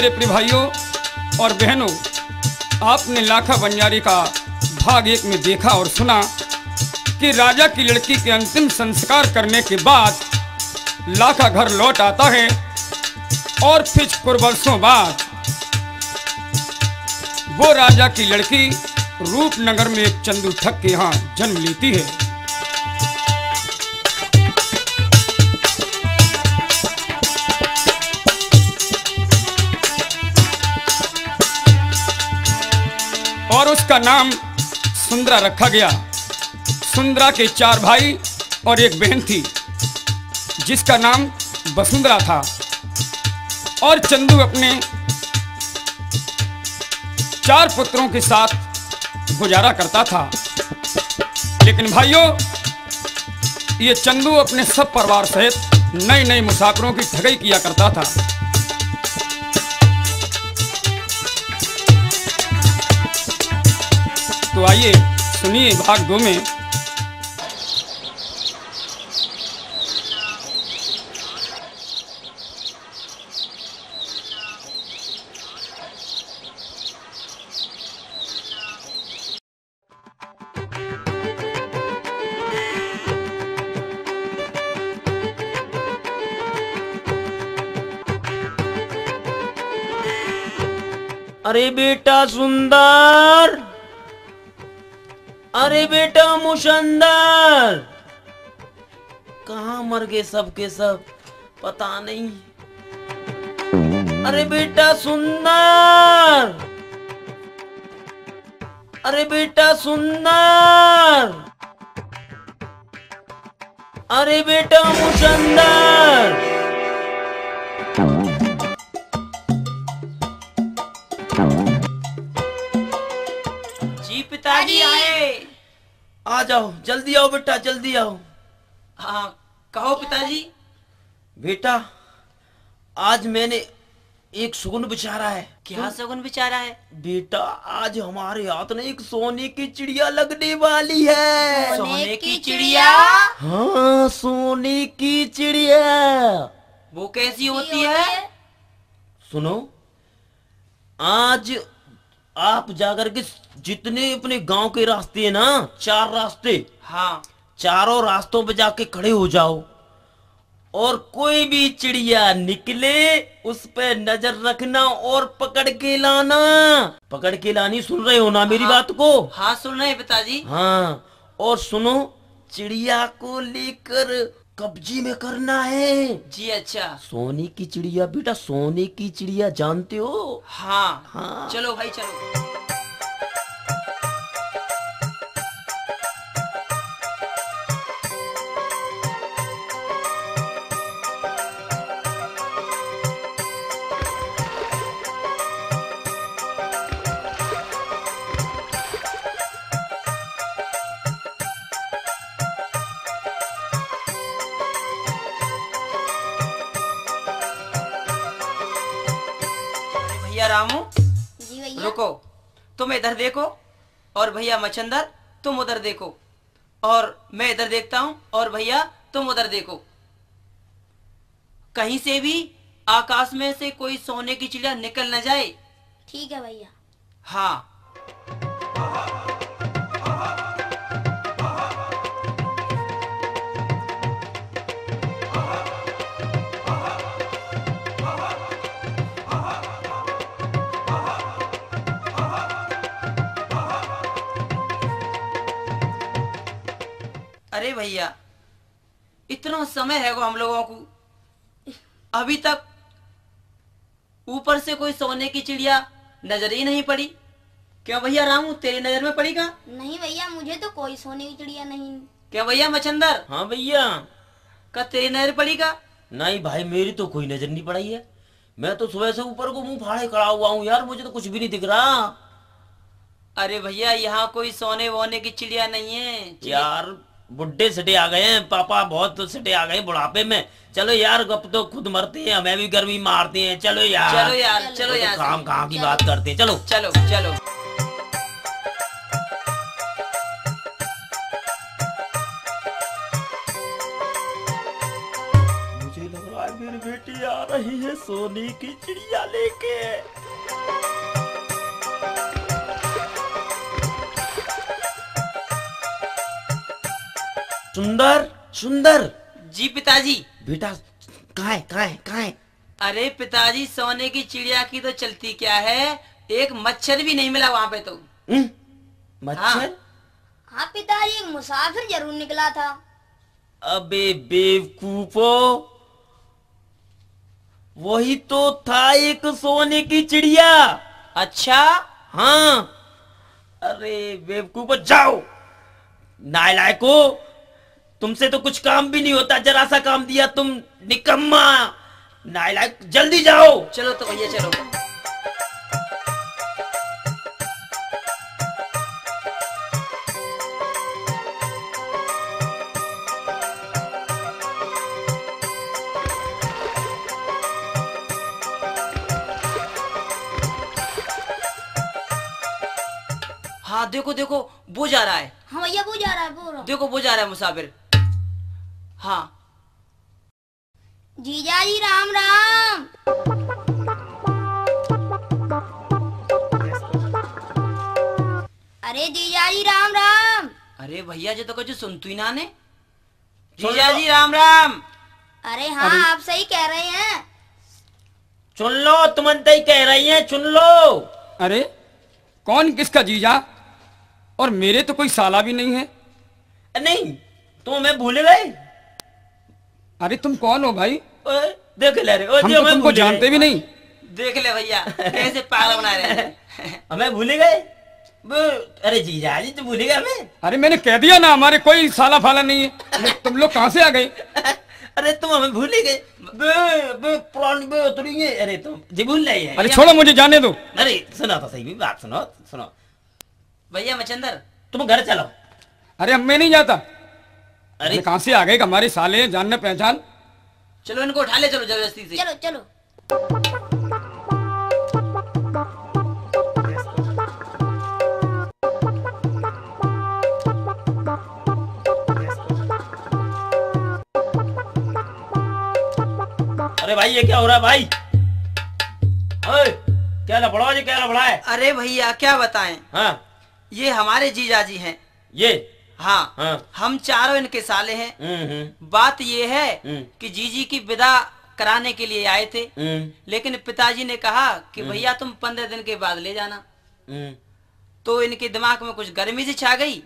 मेरे प्रिय भाइयों और बहनों, आपने लाखा बंजारी का भाग एक में देखा और सुना कि राजा की लड़की के अंतिम संस्कार करने के बाद लाखा घर लौट आता है और फिर कुछ वर्षों बाद वो राजा की लड़की रूपनगर में एक चंदू ठग के यहाँ जन्म लेती है। उसका नाम सुंदरा रखा गया। सुंदरा के चार भाई और एक बहन थी, जिसका नाम वसुंधरा था। और चंदू अपने चार पुत्रों के साथ गुजारा करता था। लेकिन भाइयों, ये चंदू अपने सब परिवार सहित नए नए मुसाफिरों की ठगई किया करता था। तो आइए सुनिए भाग दो में। अरे बेटा सुंदर अरे बेटा मुशंदर कहा मर गए सब के सब? पता नहीं। अरे बेटा सुंदर, अरे बेटा सुंदर, अरे बेटा मुशंदर जी पिताजी आए। आ जाओ जल्दी आओ बेटा जल्दी आओ। हाँ कहो पिताजी। बेटा आज मैंने एक सुगुन बिचारा है। क्या सगुन बेचारा है? बेटा आज हमारे हाथ में एक सोने की चिड़िया लगने वाली है। सोने की चिड़िया? हाँ सोने की चिड़िया। वो कैसी होती है? सुनो आज आप जाकर के जितने अपने गाँव के रास्ते हैं ना चार रास्ते। हाँ। चारों रास्तों पे जाके खड़े हो जाओ। और कोई भी चिड़िया निकले उस पे नज़र रखना और पकड़ के लाना। पकड़ के लानी सुन रहे हो ना मेरी हाँ, बात को? हाँ सुन रहे हैं पिताजी। हाँ। और सुनो चिड़िया को लेकर कब्जे में करना है। जी अच्छा। सोने की चिड़िया बेटा सोने की चिड़िया जानते हो? हाँ। हाँ। चलो भाई चलो। तुम इधर देखो और भैया मचंदर तुम उधर देखो। और मैं इधर देखता हूँ और भैया तुम उधर देखो। कहीं से भी आकाश में से कोई सोने की चिड़िया निकल न जाए। ठीक है भैया। हाँ। अरे भैया इतना समय है वो हम लोगों को। अभी तक ऊपर से कोई सोने की चिड़िया नज़र ही नहीं पड़ी। क्यों भैया रामू तेरी नज़र में पड़ी का? नहीं भैया मुझे तो कोई सोने की चिड़िया नहीं। क्या भैया मचंदर हाँ भैया। का तेरी नज़र पड़ी का? नहीं भाई मेरी तो कोई नज़र नहीं पड़ाई है। मैं तो सुबह से ऊपर को मुँह फाड़े खड़ा हुआ हूँ यार मुझे तो कुछ भी नहीं दिख रहा। अरे भैया यहाँ कोई सोने वोने की चिड़िया नहीं है। यार बुढ़े सटे आ गए हैं पापा बहुत सटे आ गए बुढ़ापे में। चलो यार गप तो खुद मरते हैं हमें भी गर्मी मारते हैं। चलो यार। चलो यार चलो तो यहाँ काम से कहाँ की बात करते हैं? चलो। चलो चलो। मुझे लग रहा है मेरी बेटी आ रही है सोने की चिड़िया लेके। सुंदर सुंदर। जी पिताजी। बेटा कहाँ है कहाँ है कहाँ है? अरे पिताजी सोने की चिड़िया की तो चलती क्या है? एक मच्छर भी नहीं मिला वहाँ पे तो। हम्म? मच्छर? हाँ पिताजी एक मुसाफिर ज़रूर निकला था। अबे बेवकूफो वही तो था एक सोने की चिड़िया। अच्छा? हाँ। अरे बेवकूफो जाओ। नालायको तुमसे तो कुछ काम भी नहीं होता जरा सा काम दिया तुम निकम्मा। नालायक जल्दी जाओ। चलो तो भैया चलो। हाँ देखो देखो वो जा रहा है। हाँ भैया वो जा रहा है वो देखो वो जा रहा है मुसाफिर। हाँ। जीजा जी राम राम। अरे जीजा जी राम राम। अरे भैया जी तो कुछ सुनतु ही ना। ने जीजा जी राम राम। अरे हाँ अरे। आप सही कह रहे हैं। चुन लो तुम ही कह रही हैं चुन लो। अरे कौन किसका जीजा? और मेरे तो कोई साला भी नहीं है। नहीं तुम हमें भूल गए अरे तुम कौन हो भाई? ओए, देख ले रे हम तो तुमको जानते भी नहीं। देख ले भैया कैसे पागल बना रहे हैं। हमें भूल गए? अरे जीजा जी तो भूल गए हमें? अरे मैंने कह दिया ना हमारे कोई साला फाला नहीं है। तुम लोग कहाँ से आ गए? अरे तुम हमें भूल गए। बे- बे, पुरानी बे उतरी अरे तुम जी भूल रही है। अरे छोड़ो मुझे जाने दो। अरे सुनो तो सही भी बात सुनो सुनो। भैया मचंदर तुम घर चलो। अरे अब मैं नहीं जाता। अरे अरे कहाँ से आ गए कि हमारे साले? जानने पहचान। चलो इनको उठा ले चलो ज़बरदस्ती से। चलो चलो। अरे भाई ये क्या हो रहा है भाई? ओए, क्या लफड़ा ये क्या लफड़ा है? अरे भैया क्या बताएँ? हाँ। ये हमारे जीजा जी हैं। ये? हाँ हाँ। हम चारों इनके साले हैं। हम्म हम्म। बात ये है हम्म। कि जीजी की विदा कराने के लिए आए थे। लेकिन पिताजी ने कहा कि भैया तुम पंद्रह दिन के बाद ले जाना। तो इनके दिमाग में कुछ गर्मी से छा गई।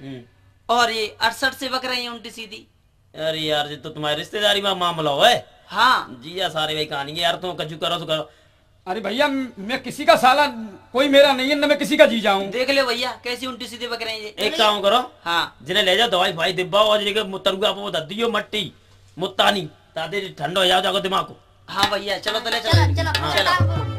और ये अड़सठ से बक रही हैं उल्टी सीधी। अरे यार ये तो तुम्हारी रिश्तेदारी में मामला हो है? हाँ। जी या सारे भाई कहानी यार तुम कजू करो तो करो। अरे भैया मैं किसी का साला कोई मेरा नहीं है ना मैं किसी का जी जाऊँ। देख ले भैया कैसी उल्टी सीधी बक रही है एक काम करो हाँ। जिन्हें ले जाओ दवाई भाई डिब्बा और जिन्हें मुतरुआ आपको दे दियो मट्टी मुत्तानी। ताकि ठंडा हो जाओ जाओ दिमाग को। हाँ भैया चलो तो ले चलो, चलो, चलो, चलो, चलो चलो चलो चलो चलो।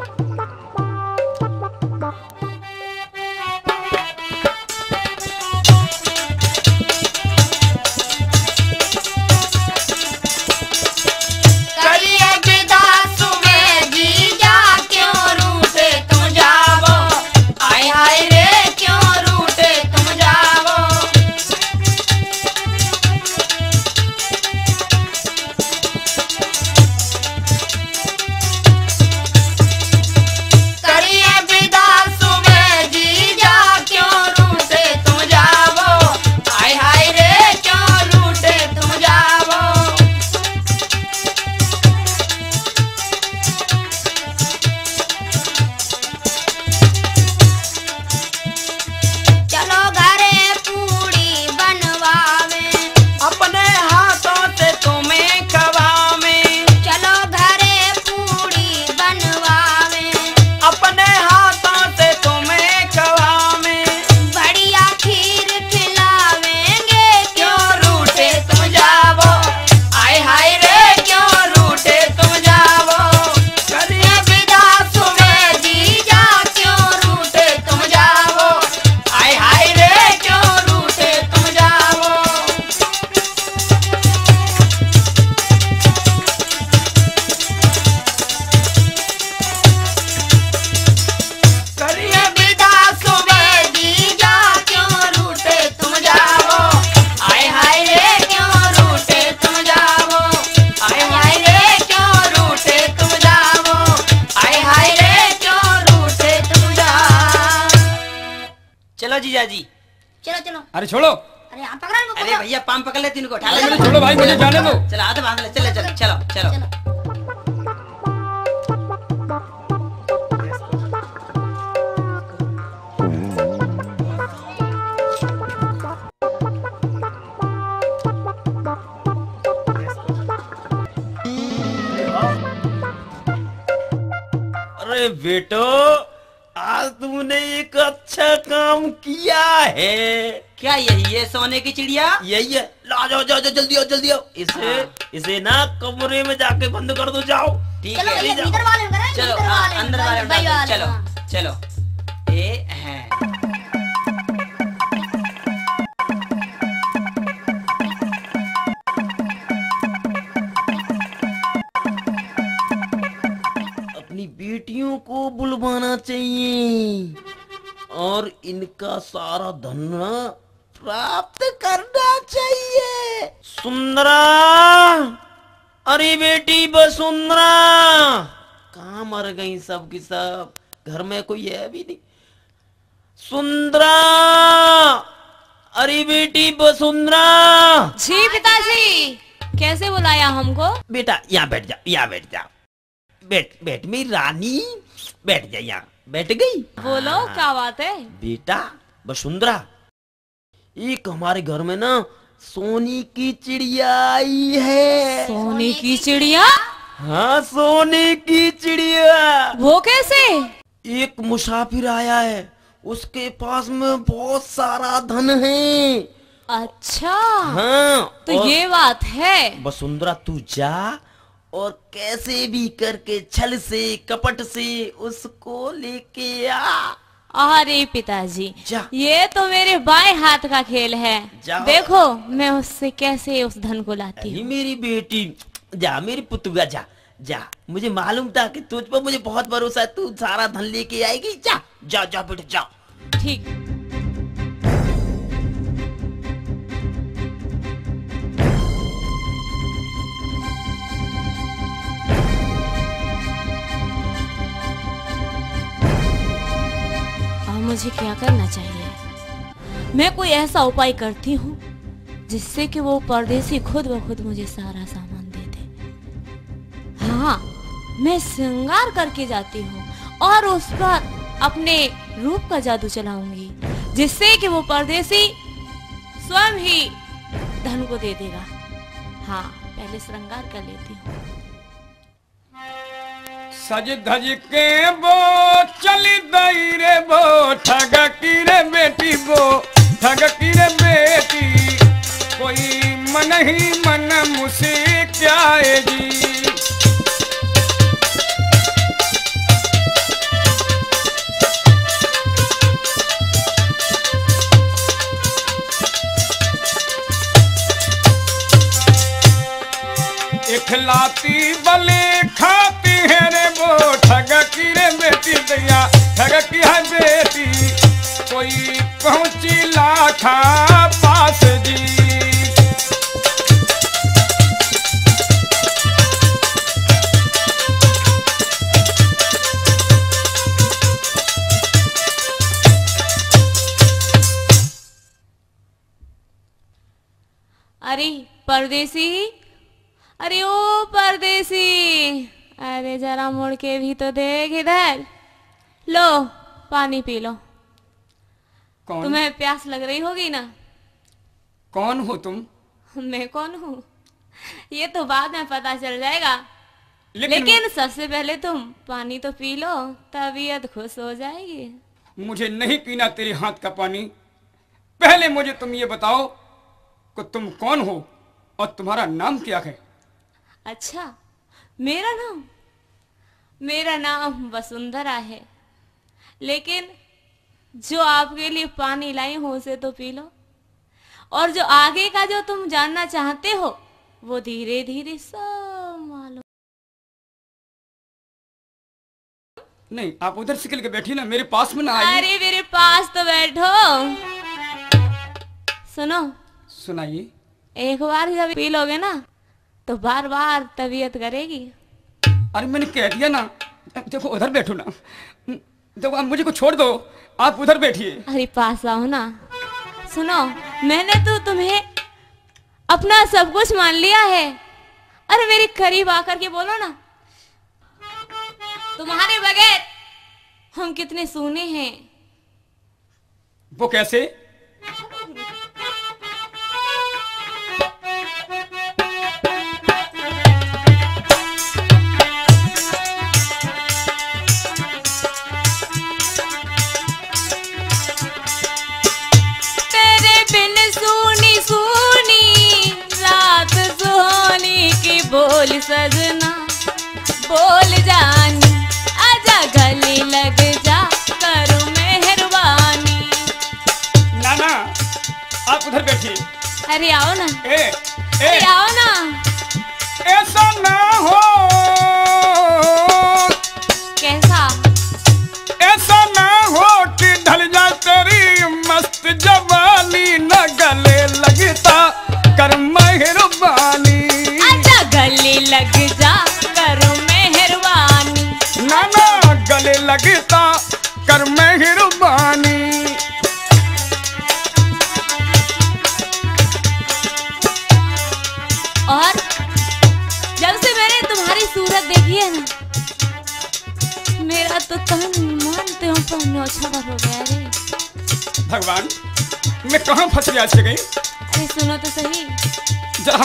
यही है। ला जाओ जाओ जाओ जल्दी आओ जल्दी आओ। इसे हाँ। इसे ना कमरे में जाके बंद कर दो जाओ। ठीक है चलो हाँ, अंदर वाले चलो। चलो। सब की सब घर में कोई है भी नहीं। सुंदरा अरे बेटी बसुंदरा जी पिताजी कैसे बुलाया हमको? बेटा यहाँ बैठ जा यहाँ बैठ जा। बैठ बैठ मेरी रानी बैठ जा यहाँ। बैठ गई? बोलो हाँ। क्या बात है? बेटा वसुंधरा एक हमारे घर में ना सोनी की चिड़िया आई है। सोनी की चिड़िया? हाँ सोने की चिड़िया। वो कैसे? एक मुसाफिर आया है। उसके पास में बहुत सारा धन है। अच्छा। हाँ तो और ये बात है। वसुंधरा तू जा और कैसे भी करके छल से कपट से उसको लेके आ। अरे पिताजी ये तो मेरे बाएँ हाथ का खेल है। देखो मैं उससे कैसे उस धन को लाती हूँ। मेरी बेटी जा, मेरी पुतुआ जा जा। मुझे मालूम था कि तुझ पर मुझे बहुत भरोसा है, तू सारा धन लेके आएगी। जा जा जा बेटा, जा। ठीक। मुझे क्या करना चाहिए? मैं कोई ऐसा उपाय करती हूँ जिससे कि वो परदेसी खुद ब खुद मुझे सारा सामान हाँ मैं श्रृंगार करके जाती हूँ और उस पर अपने रूप का जादू चलाऊँगी, जिससे कि वो परदेसी स्वयं ही धन को दे देगा। हाँ पहले श्रृंगार कर लेती हूँ। सज धज के बो चली दई रे बो ठग की रे बेटी बो ठग की रे बेटी, कोई मन ही मन मुझसे क्या है जी? इखलाती बले खाती है रे वो ठग की रे बेटी दैया, ठग की है बेटी। कोई पहुँची लाखा पास जी अरे, परदेसी? अरे ओ परदेसी। अरे जरा मुड़ के भी तो देख इधर। लो पानी पी लो। कौन? तुम्हें प्यास लग रही होगी ना? कौन हो तुम? मैं कौन हूँ? ये तो बाद में पता चल जाएगा। लेकिन, लेकिन सबसे पहले तुम पानी तो पी लो तबीयत खुश हो जाएगी। मुझे नहीं पीना तेरे हाथ का पानी। पहले मुझे तुम ये बताओ कि तुम कौन हो और तुम्हारा नाम क्या है? अच्छा मेरा नाम? मेरा नाम वसुंधरा है। लेकिन जो आपके लिए पानी लाई हो उसे तो पी लो। और जो आगे का जो तुम जानना चाहते हो वो धीरे धीरे सब मालूम। नहीं आप उधर से के बैठी ना मेरे पास में ना अरे मेरे पास तो बैठो। सुनो। सुनाइए। एक बार जब पी लोगे ना तो बार बार तबीयत करेगी। अरे मैंने कह दिया ना देखो उधर बैठो ना। देखो आप मुझे को छोड़ दो आप उधर बैठिए। अरे पास आओ ना। सुनो मैंने तो तुम्हें अपना सब कुछ मान लिया है। अरे मेरे करीब आकर के बोलो ना। तुम्हारे बगैर हम कितने सूने हैं। वो कैसे? आओ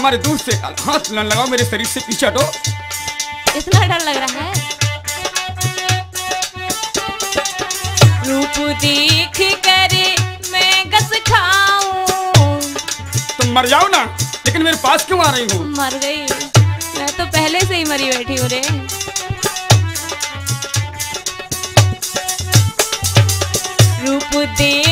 हमारे दूर से हाथ न लगाओ मेरे शरीर से पीछे हटो इतना डर लग रहा है। रूप देख कर मैं गस खाऊं तुम मर जाओ ना लेकिन मेरे पास क्यों आ रही हो? मर गई। मैं तो पहले से ही मरी बैठी हूँ रे। रूप देख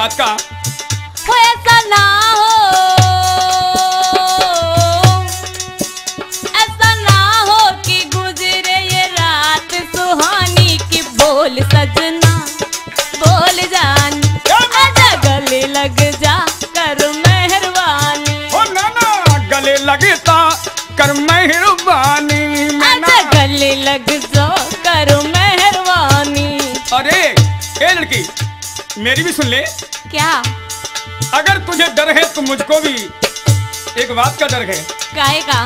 किस भी सुन ले। क्या? अगर तुझे डर है तो मुझको भी। एक बात का डर है। काहे का?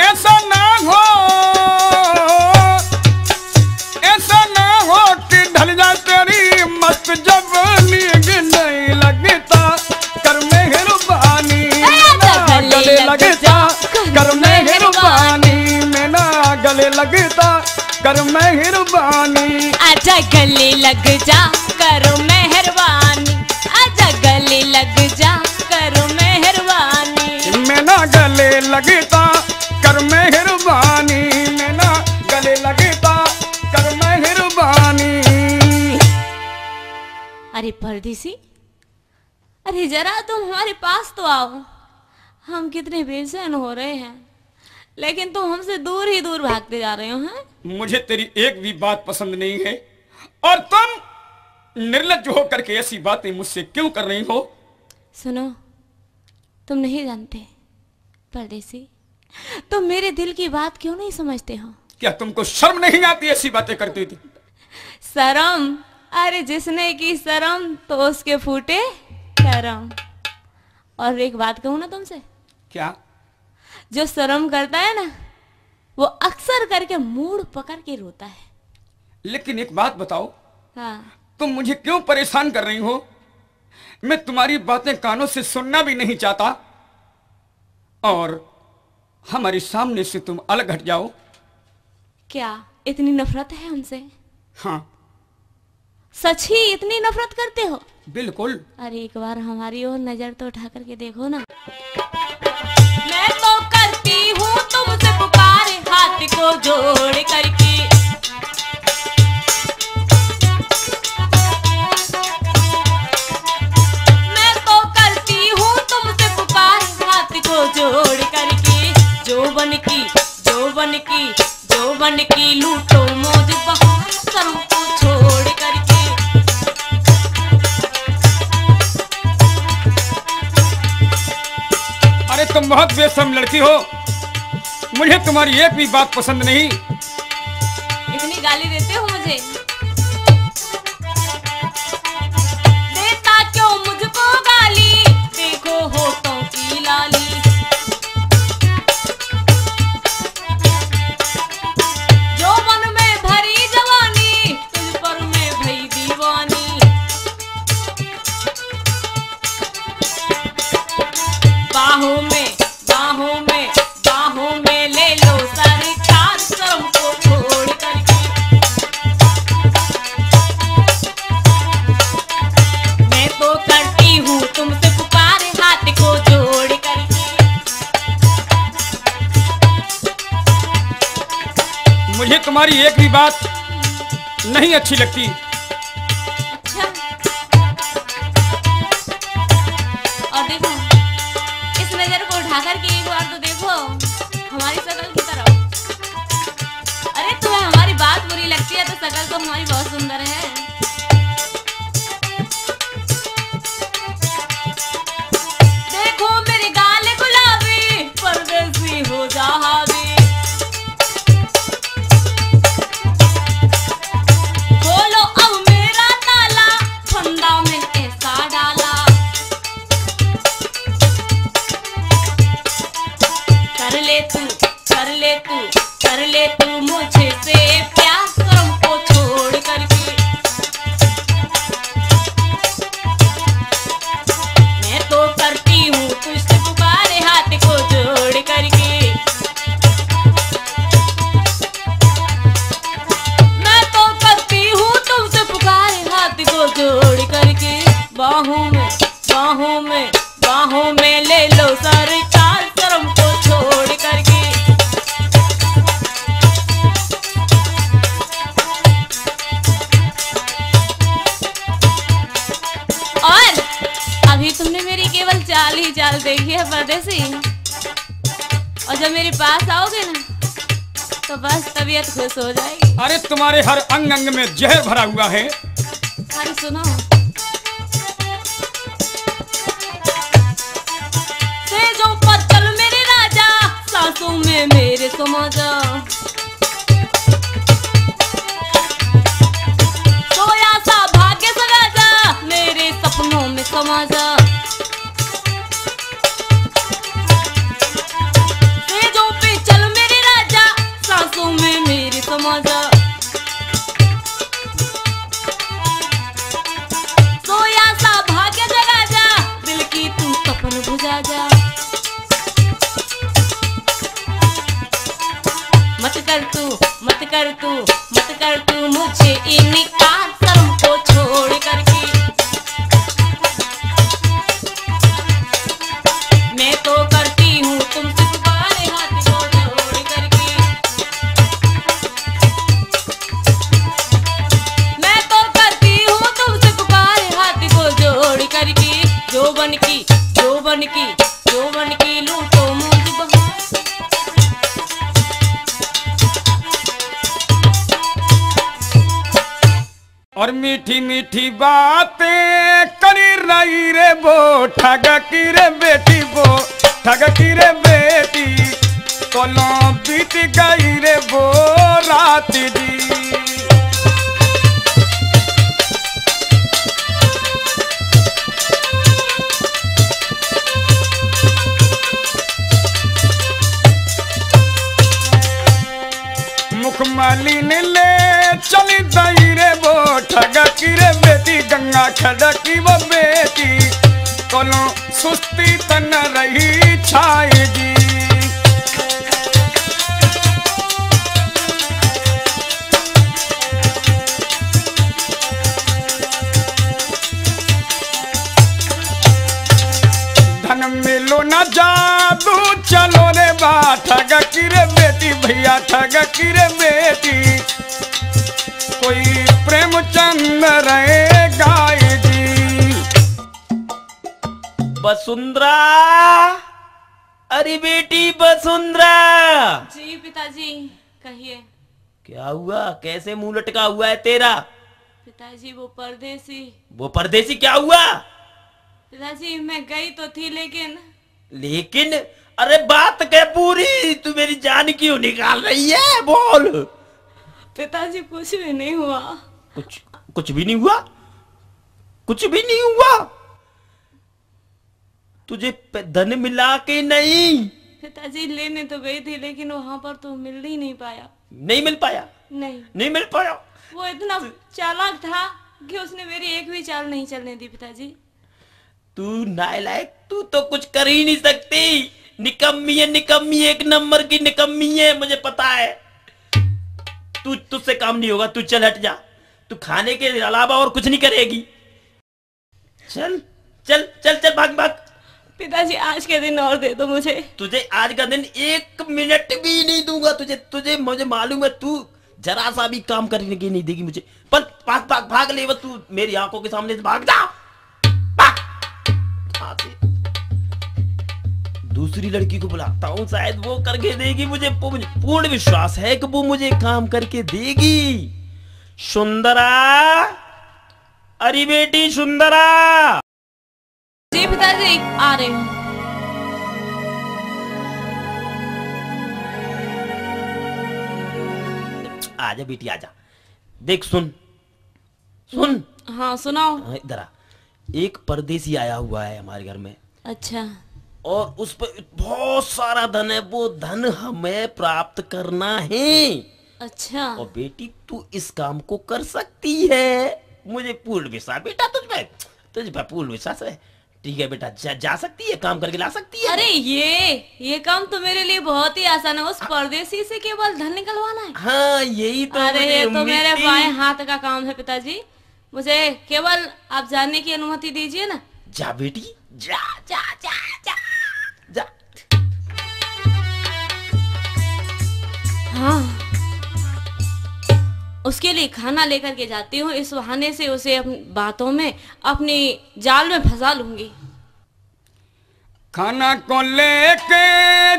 ऐसा ना हो। ऐसा ना हो कि ढल जा तेरी मस्त जवानी कि नहीं लगता। कर मेहरबानी ना गले गले लग लगता। कर मेहरबानी मैं ना गले लगता। कर मेहरबानी आजा गले लग जा। परदेसी अरे जरा तुम हमारे पास तो आओ। हम कितने बेचैन हो रहे हैं। लेकिन तुम हमसे दूर ही दूर भागते जा रहे हो हैं? मुझे तेरी एक भी बात पसंद नहीं है। और तुम निर्लज होकर के ऐसी बातें मुझसे क्यों कर रही हो? सुनो तुम नहीं जानते परदेसी। तुम मेरे दिल की बात क्यों नहीं समझते हो? क्या तुमको शर्म नहीं आती ऐसी बातें करती थी शरम? अरे जिसने की शरम तो उसके फूटे करम और एक बात कहूँ ना तुमसे? क्या? जो शर्म करता है ना वो अक्सर करके मूड पकड़ के रोता है। लेकिन एक बात बताओ हाँ। तुम मुझे क्यों परेशान कर रही हो? मैं तुम्हारी बातें कानों से सुनना भी नहीं चाहता। और हमारे सामने से तुम अलग हट जाओ। क्या इतनी नफरत है हमसे? हाँ। सच ही इतनी नफरत करते हो? बिल्कुल। अरे एक बार हमारी ओर नज़र तो उठा करके देखो ना। मैं तो करती हूँ तुमसे पुकार हाथ को जोड़ करके। मैं तो करती हूँ तुमसे पुकार हाथ को जोड़ करके। जो बन की जो बन की जो बन की लूटो मौज सरों तुम बहुत बेसम लड़की हो। मुझे तुम्हारी एक भी बात पसंद नहीं। इतनी गाली देते हो मुझे? हमारी एक भी बात नहीं अच्छी लगती। भरा हुआ है। कर तू मत कर तू मुझे इनका की बातें करी रही रे बो ठग की रे बेटी बो ठग की रे बेटी कोलो बीत गई रे बो रात दी। मुखमाली ने ले चली दई रे बो ठग की रे गंगा छदकी बेटी कोनो सुस्ती तन रही? पिताजी कहिए। क्या हुआ? कैसे मुँह लटका हुआ है तेरा? पिताजी वो परदेसी। वो परदेसी क्या हुआ? पिताजी मैं गई तो थी लेकिन लेकिन? अरे बात कह पूरी तू मेरी जान क्यों निकाल रही है? बोल। पिताजी कुछ भी नहीं हुआ। कुछ कुछ भी नहीं हुआ? कुछ भी नहीं हुआ? तुझे धन मिला के नहीं? पिताजी लेने तो गई थी लेकिन वहाँ पर तो मिल ही नहीं पाया। नहीं मिल पाया? नहीं। नहीं मिल पाया? वो इतना चालाक था कि उसने मेरी एक भी चाल नहीं चलने दी पिताजी। तू नालायक तू तो कुछ कर ही नहीं सकती। निकम्मी है निकम्मी एक नंबर की निकम्मी है मुझे पता है। तू तुझसे काम नहीं होगा तू चल हट जा। तू खाने के अलावा और कुछ नहीं करेगी। चल चल चल चल भाग भाग। पिताजी, आज के दिन और दे दो मुझे। तुझे आज का दिन एक मिनट भी नहीं दूँगा तुझे तुझे, मुझे मालूम है तू जरा सा भी काम करने की नहीं देगी मुझे। पर भाग भाग भाग ले तू मेरी आँखों के सामने से भाग जा। दूसरी लड़की को बुलाता हूँ, शायद वो करके देगी मुझे पूर्ण विश्वास है कि वो मुझे काम करके देगी। सुंदरा, अरे बेटी, सुंदरा। पिताजी आ रहे हूँ। आजा बेटी आजा। देख सुन। सुन। हाँ सुनाओ। हाँ, इधर आ। एक परदेसी आया हुआ है हमारे घर में। अच्छा। और उस पर बहुत सारा धन है। वो धन हमें प्राप्त करना है। अच्छा। और बेटी तू इस काम को कर सकती है। मुझे पूर्ण विश्वास। बेटा तुझ पे तुझ पे पूर्ण विश्वास है। ठीक है बेटा? जा, जा सकती है काम करके ला सकती है। अरे ये ये काम तो मेरे लिए बहुत ही आसान है। उस परदेसी से केवल धन निकलवाना है। हाँ यही तो अरे ये तो मेरे। बाएँ हाथ का काम है पिताजी। मुझे केवल आप जाने की अनुमति दीजिए ना। जा बेटी जा जा जा जा जा। हाँ। उसके लिए खाना लेकर के जाती हूँ। इस बहाने से उसे अपनी बातों में, अपनी जाल में फंसा लूँगी। खाना को लेके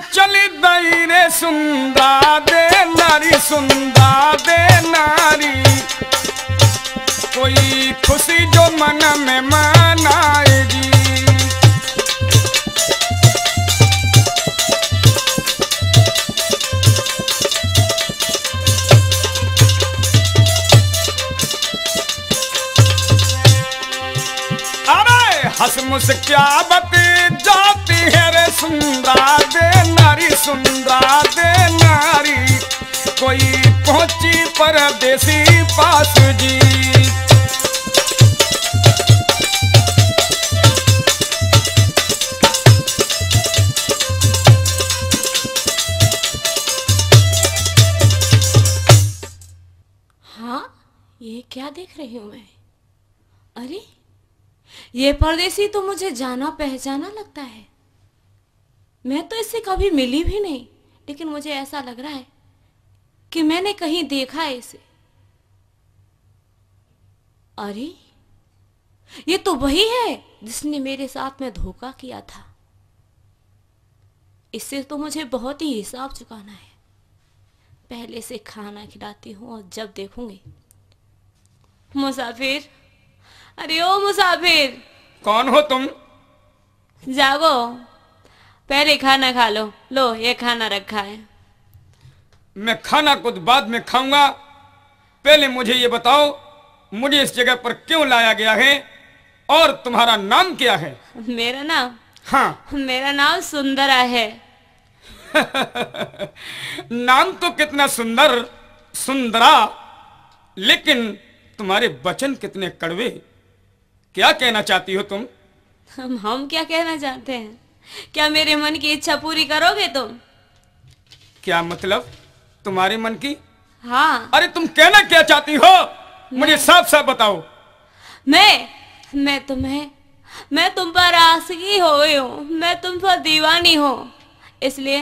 चली दई रे सुंदा दे नारी, सुंदा दे नारी। कोई खुशी जो मन में मनाएगी। अरे हसमुस क्या बती जाती है रे सुंदरा दे नारी, सुंदरा दे नारी। कोई पहुँची परदेसी पास जी। हाँ क्या देख रही हूँ मैं? अरे ये परदेसी तो मुझे जाना पहचाना लगता है। मैं तो इससे कभी मिली भी नहीं, लेकिन मुझे ऐसा लग रहा है कि मैंने कहीं देखा है इसे। अरे, ये तो वही है जिसने मेरे साथ में धोखा किया था। इससे तो मुझे बहुत ही हिसाब चुकाना है। पहले से खाना खिलाती हूँ और जब देखूँगी। मुसाफिर अरे ओ मुसाफिर। कौन हो तुम? जागो। पहले खाना खा लो। लो ये खाना रखा है। मैं खाना कुछ बाद में खाऊँगा। पहले मुझे ये बताओ मुझे इस जगह पर क्यों लाया गया है और तुम्हारा नाम क्या है? मेरा नाम? हाँ। मेरा नाम सुंदरा है। नाम तो कितना सुंदर सुंदरा लेकिन तुम्हारे वचन कितने कड़वे। क्या कहना चाहती हो तुम? हम हम क्या कहना चाहते हैं? क्या मेरे मन की इच्छा पूरी करोगे तुम? क्या मतलब? तुम्हारे मन की? हाँ। अरे तुम कहना क्या चाहती हो? मुझे साफ़ साफ़ बताओ। मैं मैं तुम्हें मैं तुम पर आसगी हो गई हूँ। मैं तुम पर दीवानी हूँ। इसलिए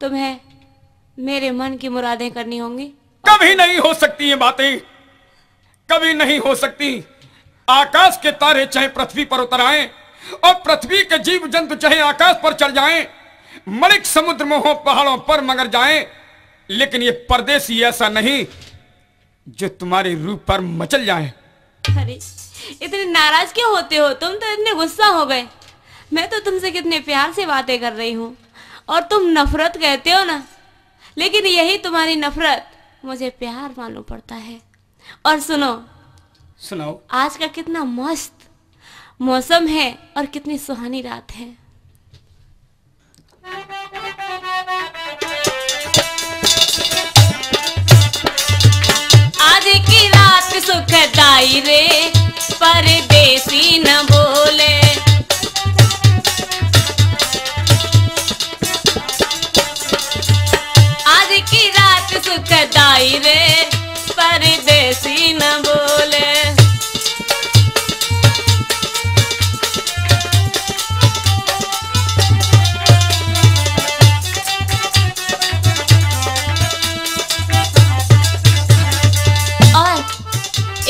तुम्हें मेरे मन की मुरादें करनी होंगी। कभी नहीं हो सकती ये बातें। कभी नहीं हो सकती। आकाश के तारे चाहे पृथ्वी पर उतर आए और पृथ्वी के जीव जंतु चाहे आकाश पर चल जाएँ, मलिक समुद्र में हो पहाड़ों पर मगर जाएँ, लेकिन ये परदेसी ऐसा नहीं जो तुम्हारे रूप पर मचल जाए। अरे इतने नाराज़ क्यों होते हो? तुम तो इतने गुस्सा हो गए। मैं तो तुमसे कितने प्यार से बातें कर रही हूँ। और तुम नफरत कहते हो ना? लेकिन यही तुम्हारी नफरत मुझे प्यार मालूम पड़ता है। और सुनो सुनाओ। आज का कितना मस्त मौसम है और कितनी सुहानी रात है। आज की रात सुखदाई रे, परदेसी न बोले। आज की रात सुखदाई रे, परदेसी न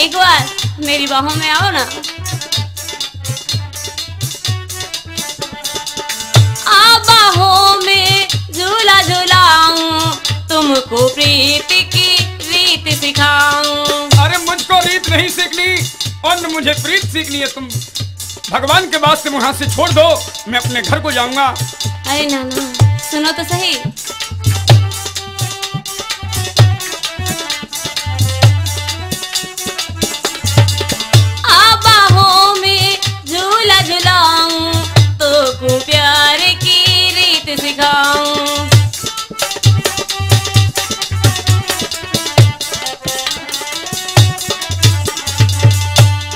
एक बार मेरी बाहों में आओ ना। आ बाहों में झूला झूलाऊं तुमको प्रीत की रीत सिखाऊं। अरे मुझको रीत नहीं सीखनी और न मुझे प्रीत सीखनी है तुम। भगवान के वास्ते वहाँ से छोड़ दो मैं अपने घर को जाऊँगा। अरे नाना सुनो तो सही। तो को प्यार की रीत सिखाऊं।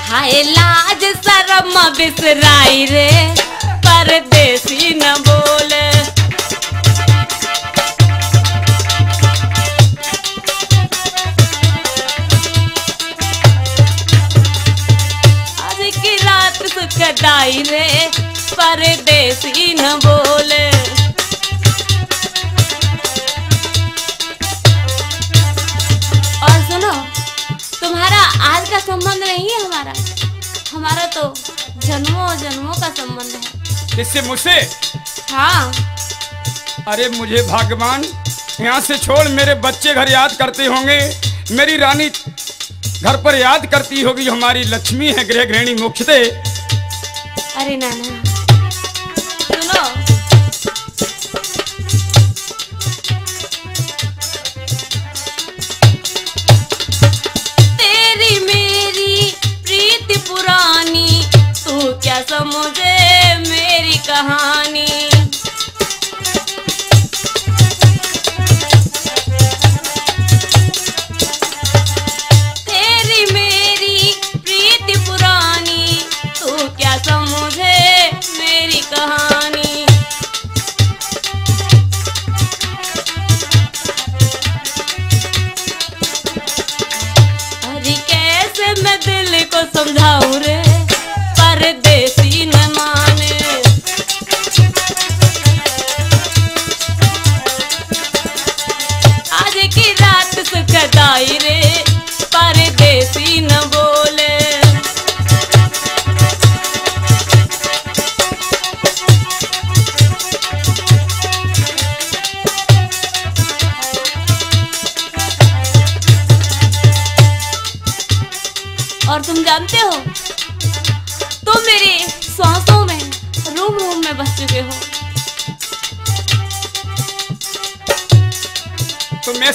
हाय लाज शरम बिसराई रे, परदेसी न बोले। आज की रात सुखदाई रे परदेसी न बोले। और सुनो तुम्हारा आज का संबंध नहीं है हमारा। हमारा तो जन्मों जन्मों का संबंध है। इससे मुझसे? हाँ। अरे मुझे भगवान यहाँ से छोड़ मेरे बच्चे घर याद करते होंगे। मेरी रानी घर पर याद करती होगी हमारी लक्ष्मी है गृह गृहिणी मुख्यतः। अरे नाना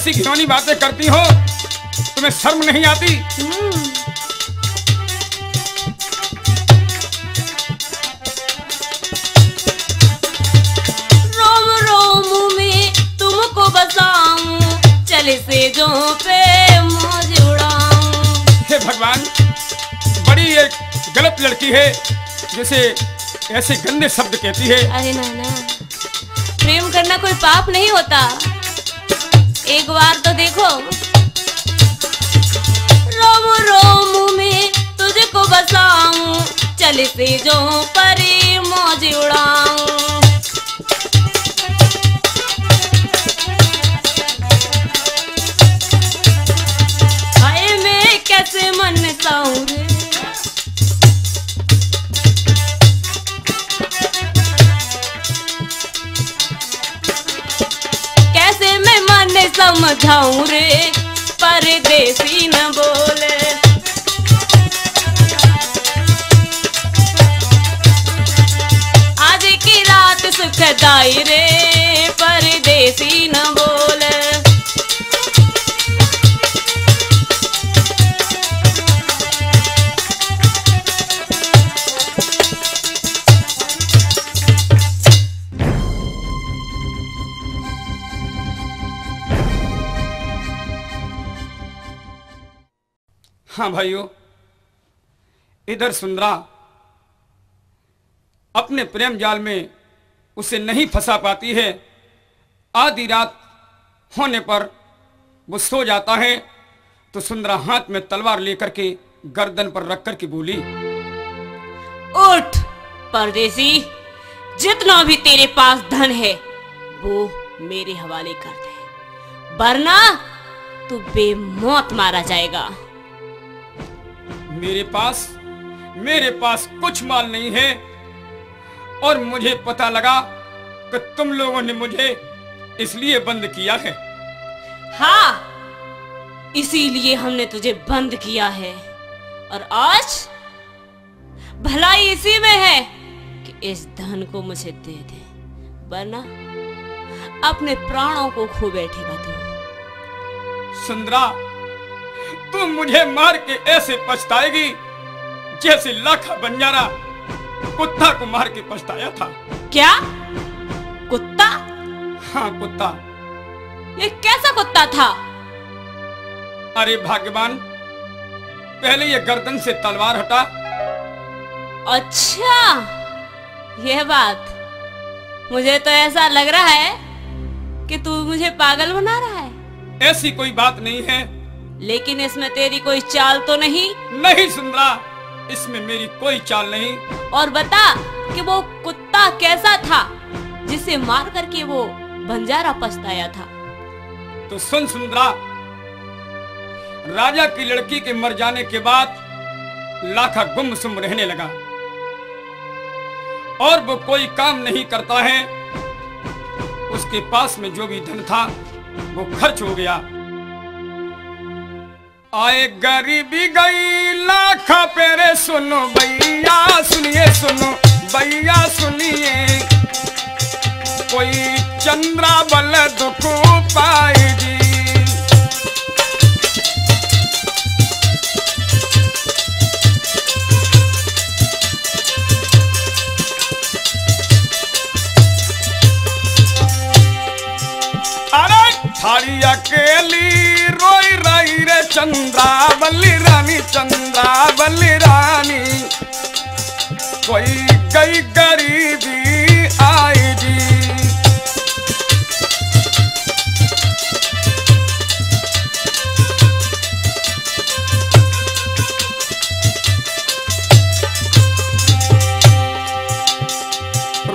ऐसी घिनौनी बातें करती हो तुम्हें शर्म नहीं आती? रोम रोम में तुमको बसाऊं चले से जो पे मौज उड़ाऊं। हे भगवान बड़ी एक गलत लड़की है जैसे ऐसे गंदे शब्द कहती है। अरे नाना प्रेम करना कोई पाप नहीं होता। एक बार तो देखो। रोम रोम में तुझको बसाऊं, चल से जो परी मौज उड़ाऊं। समझाऊं रे पर देसी न बोले। आज की रात सुखदाई रे पर देसी न बोल। हाँ भाइयों, इधर सुंदरा, अपने प्रेम जाल में उसे नहीं फंसा पाती है। आधी रात होने पर वो सो जाता है तो सुंदरा हाथ में तलवार लेकर के गर्दन पर रख कर के बोली, उठ, परदेसी, जितना भी तेरे पास धन है, वो मेरे हवाले कर दे। वरना तू बेमौत मारा जाएगा। मेरे पास मेरे पास कुछ माल नहीं है। और मुझे पता लगा कि तुम लोगों ने मुझे इसलिए बंद किया है। हाँ इसीलिए हमने तुझे बंद किया है। और आज भलाई इसी में है कि इस धन को मुझे दे दे वरना अपने प्राणों को खो बैठेगा तू। सुंदरा तू मुझे मार के ऐसे पछताएगी जैसे लाखा बंजारा कुत्ता को मार के पछताया था। क्या? कुत्ता? हाँ कुत्ता। ये कैसा कुत्ता था? अरे भाग्यवान पहले ये गर्दन से तलवार हटा। अच्छा यह बात। मुझे तो ऐसा लग रहा है कि तू मुझे पागल बना रहा है। ऐसी कोई बात नहीं है। लेकिन इसमें तेरी कोई चाल तो नहीं? नहीं सुंदरा इसमें मेरी कोई चाल नहीं। और बता कि वो कुत्ता कैसा था जिसे मार करके वो बंजारा पछताया था। तो सुन सुंदरा राजा की लड़की के मर जाने के बाद लाखा गुमसुम रहने लगा। और वो कोई काम नहीं करता है उसके पास में जो भी धन था वो खर्च हो गया। आए गरीबी गई, लाख पेरे सुनो भैया, सुनिए, सुनो भैया, सुनिए। कोई चंद्रा बल दुख जी। अरे थारी अकेली रे चंद्रा बल्ली रानी चंद्रा बल्ली रानी। कोई गई गरीबी आई जी।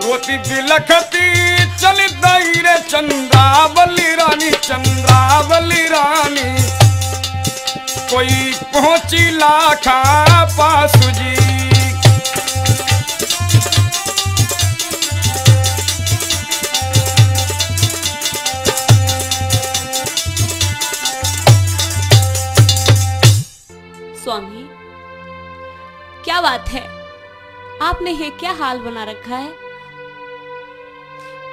रोती बिलखती चल दई रे चंद्रा बल्ली रानी चंद्रा बल्ली रानी। कोई पहुँची लाखा पासु जी। स्वामी क्या बात है? आपने ये क्या हाल बना रखा है?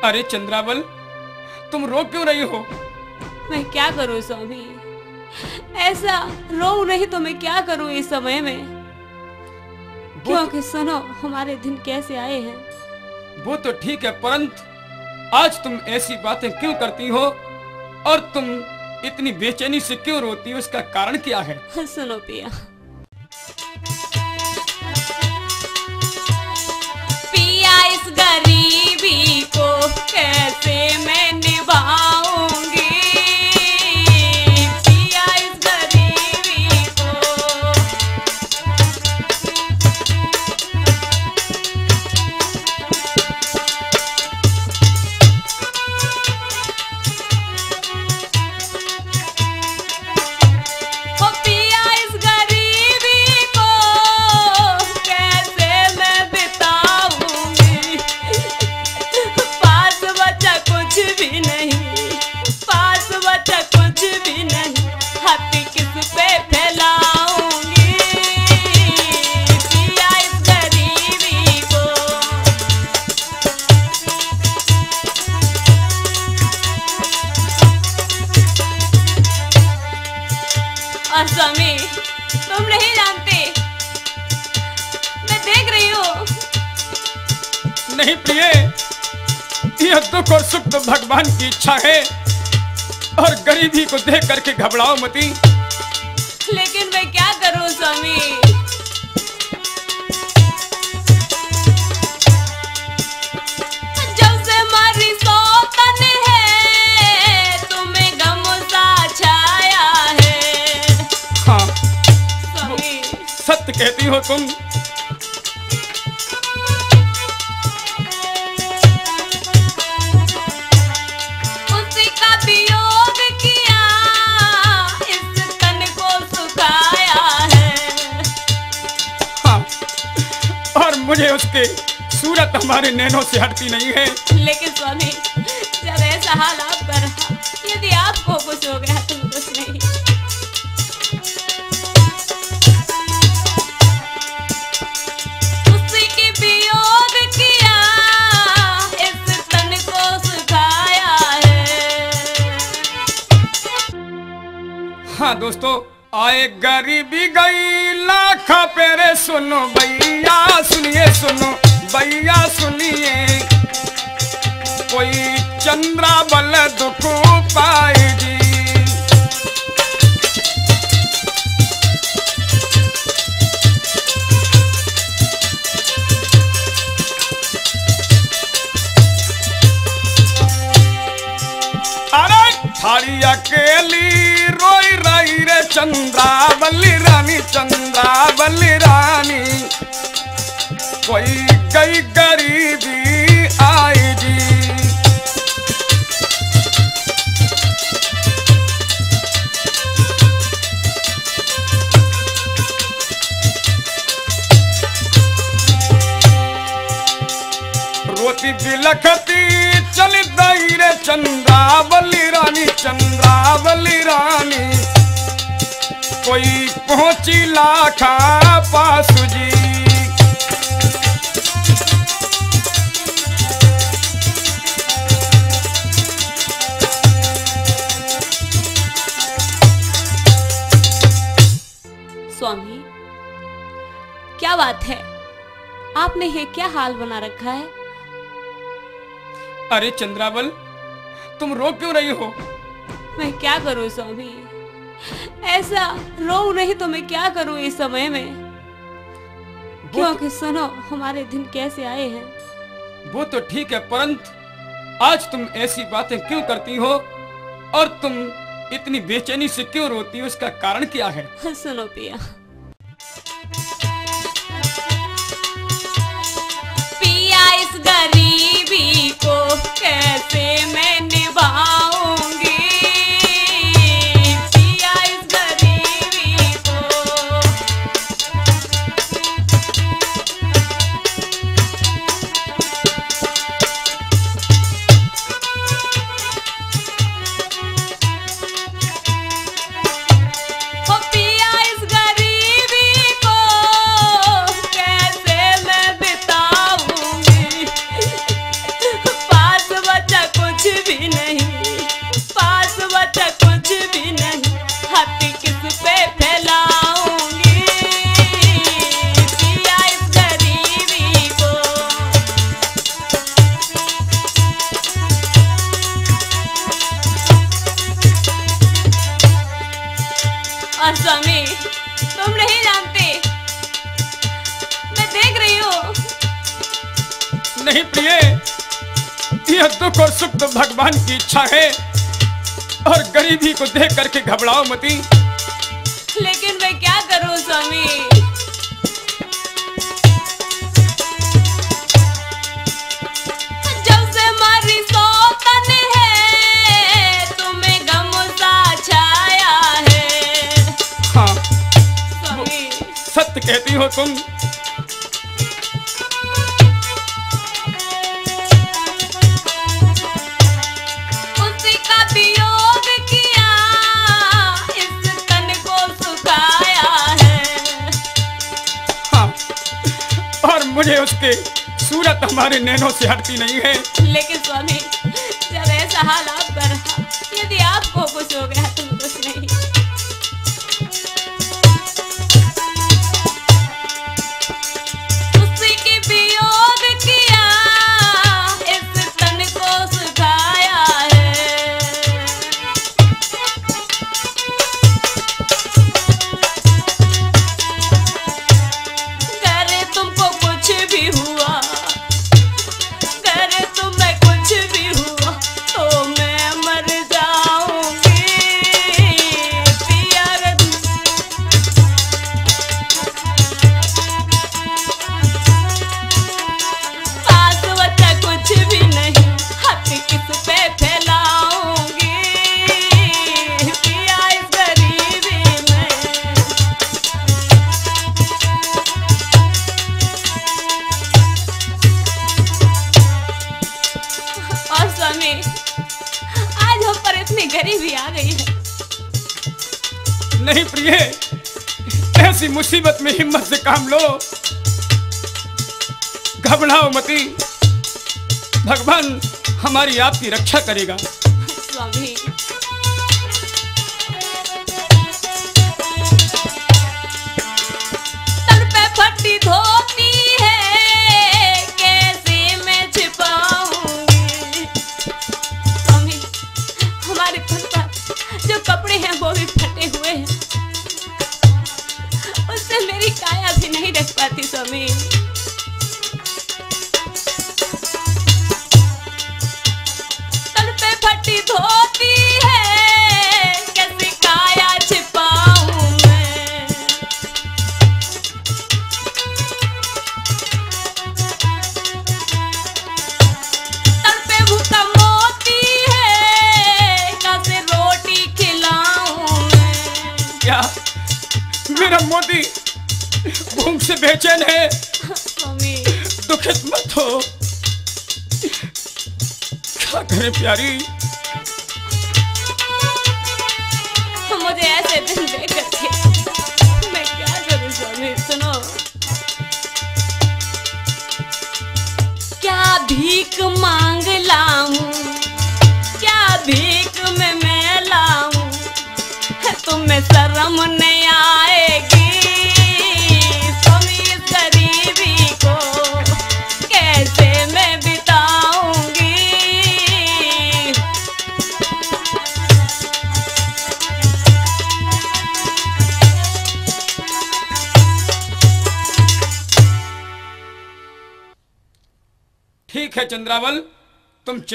अरे चंद्रावल तुम रो क्यों रही हो? मैं क्या करूँ स्वामी? ऐसा रो नहीं तो मैं क्या करूँ इस समय में? क्योंकि सुनो हमारे दिन कैसे आए हैं। वो तो ठीक है परंतु आज तुम ऐसी बातें क्यों करती हो? और तुम इतनी बेचैनी से क्यों रोती हो? इसका कारण क्या है? सुनो पिया। पिया इस गरीबी को कैसे मैं निभाऊँगी भगवान की इच्छा है और गरीबी को देख करके घबराओ मती। लेकिन मैं क्या करूँ स्वामी? जब से मारी है तुम्हें गम छाया है। हाँ सत्य कहती हो तुम। मुझे सूरत हमारे नैनों से हटती नहीं है। लेकिन स्वामी जब ऐसा हाल आपका रहा यदि आपको कुछ हो गया तो कुछ नहीं। उसी की वियोग किया इस तन को सुखाया है। हाँ दोस्तों आए गरीबी गई लाख पेरे सुनो भैया सुनिए सुनो, भैया सुनिए। कोई चंद्रा बल दुख पाएगी। अरे थारी अकेली रोई रही रे चंद्रा बल्ली रानी चंद्रा बल्ली रानी। कोई गई गरीबी आई जी। रोती बिलखती चली दई रे चंद्रा बल्ली रानी चंद्रा बल्ली रानी। कोई पहुँची लाखा पासु जी। बात है। आपने ये क्या हाल बना रखा है? अरे चंद्रावल तुम रो क्यों रही हो? मैं क्या करूँ स्वामी? ऐसा रो नहीं तो मैं क्या करूँ इस समय में? क्योंकि सुनो हमारे दिन कैसे आए हैं। वो तो ठीक है परंतु आज तुम ऐसी बातें क्यों करती हो? और तुम इतनी बेचैनी से क्यों रोती हो? इसका कारण क्या है? सुनो पिया पिया गरीबी को कैसे मैं निभाऊँगी भगवान की इच्छा है और गरीबी को देख करके घबराओ मती। लेकिन मैं क्या करूँ स्वामी? जब से मारी सौतन है तुम्हें गम छाया है। हाँ सत्य कहती हो तुम। सूरत हमारे नैनों से हटती नहीं है। लेकिन स्वामी जब ऐसा हाल घबराओ मती। भगवान हमारी आपकी रक्षा करेगा।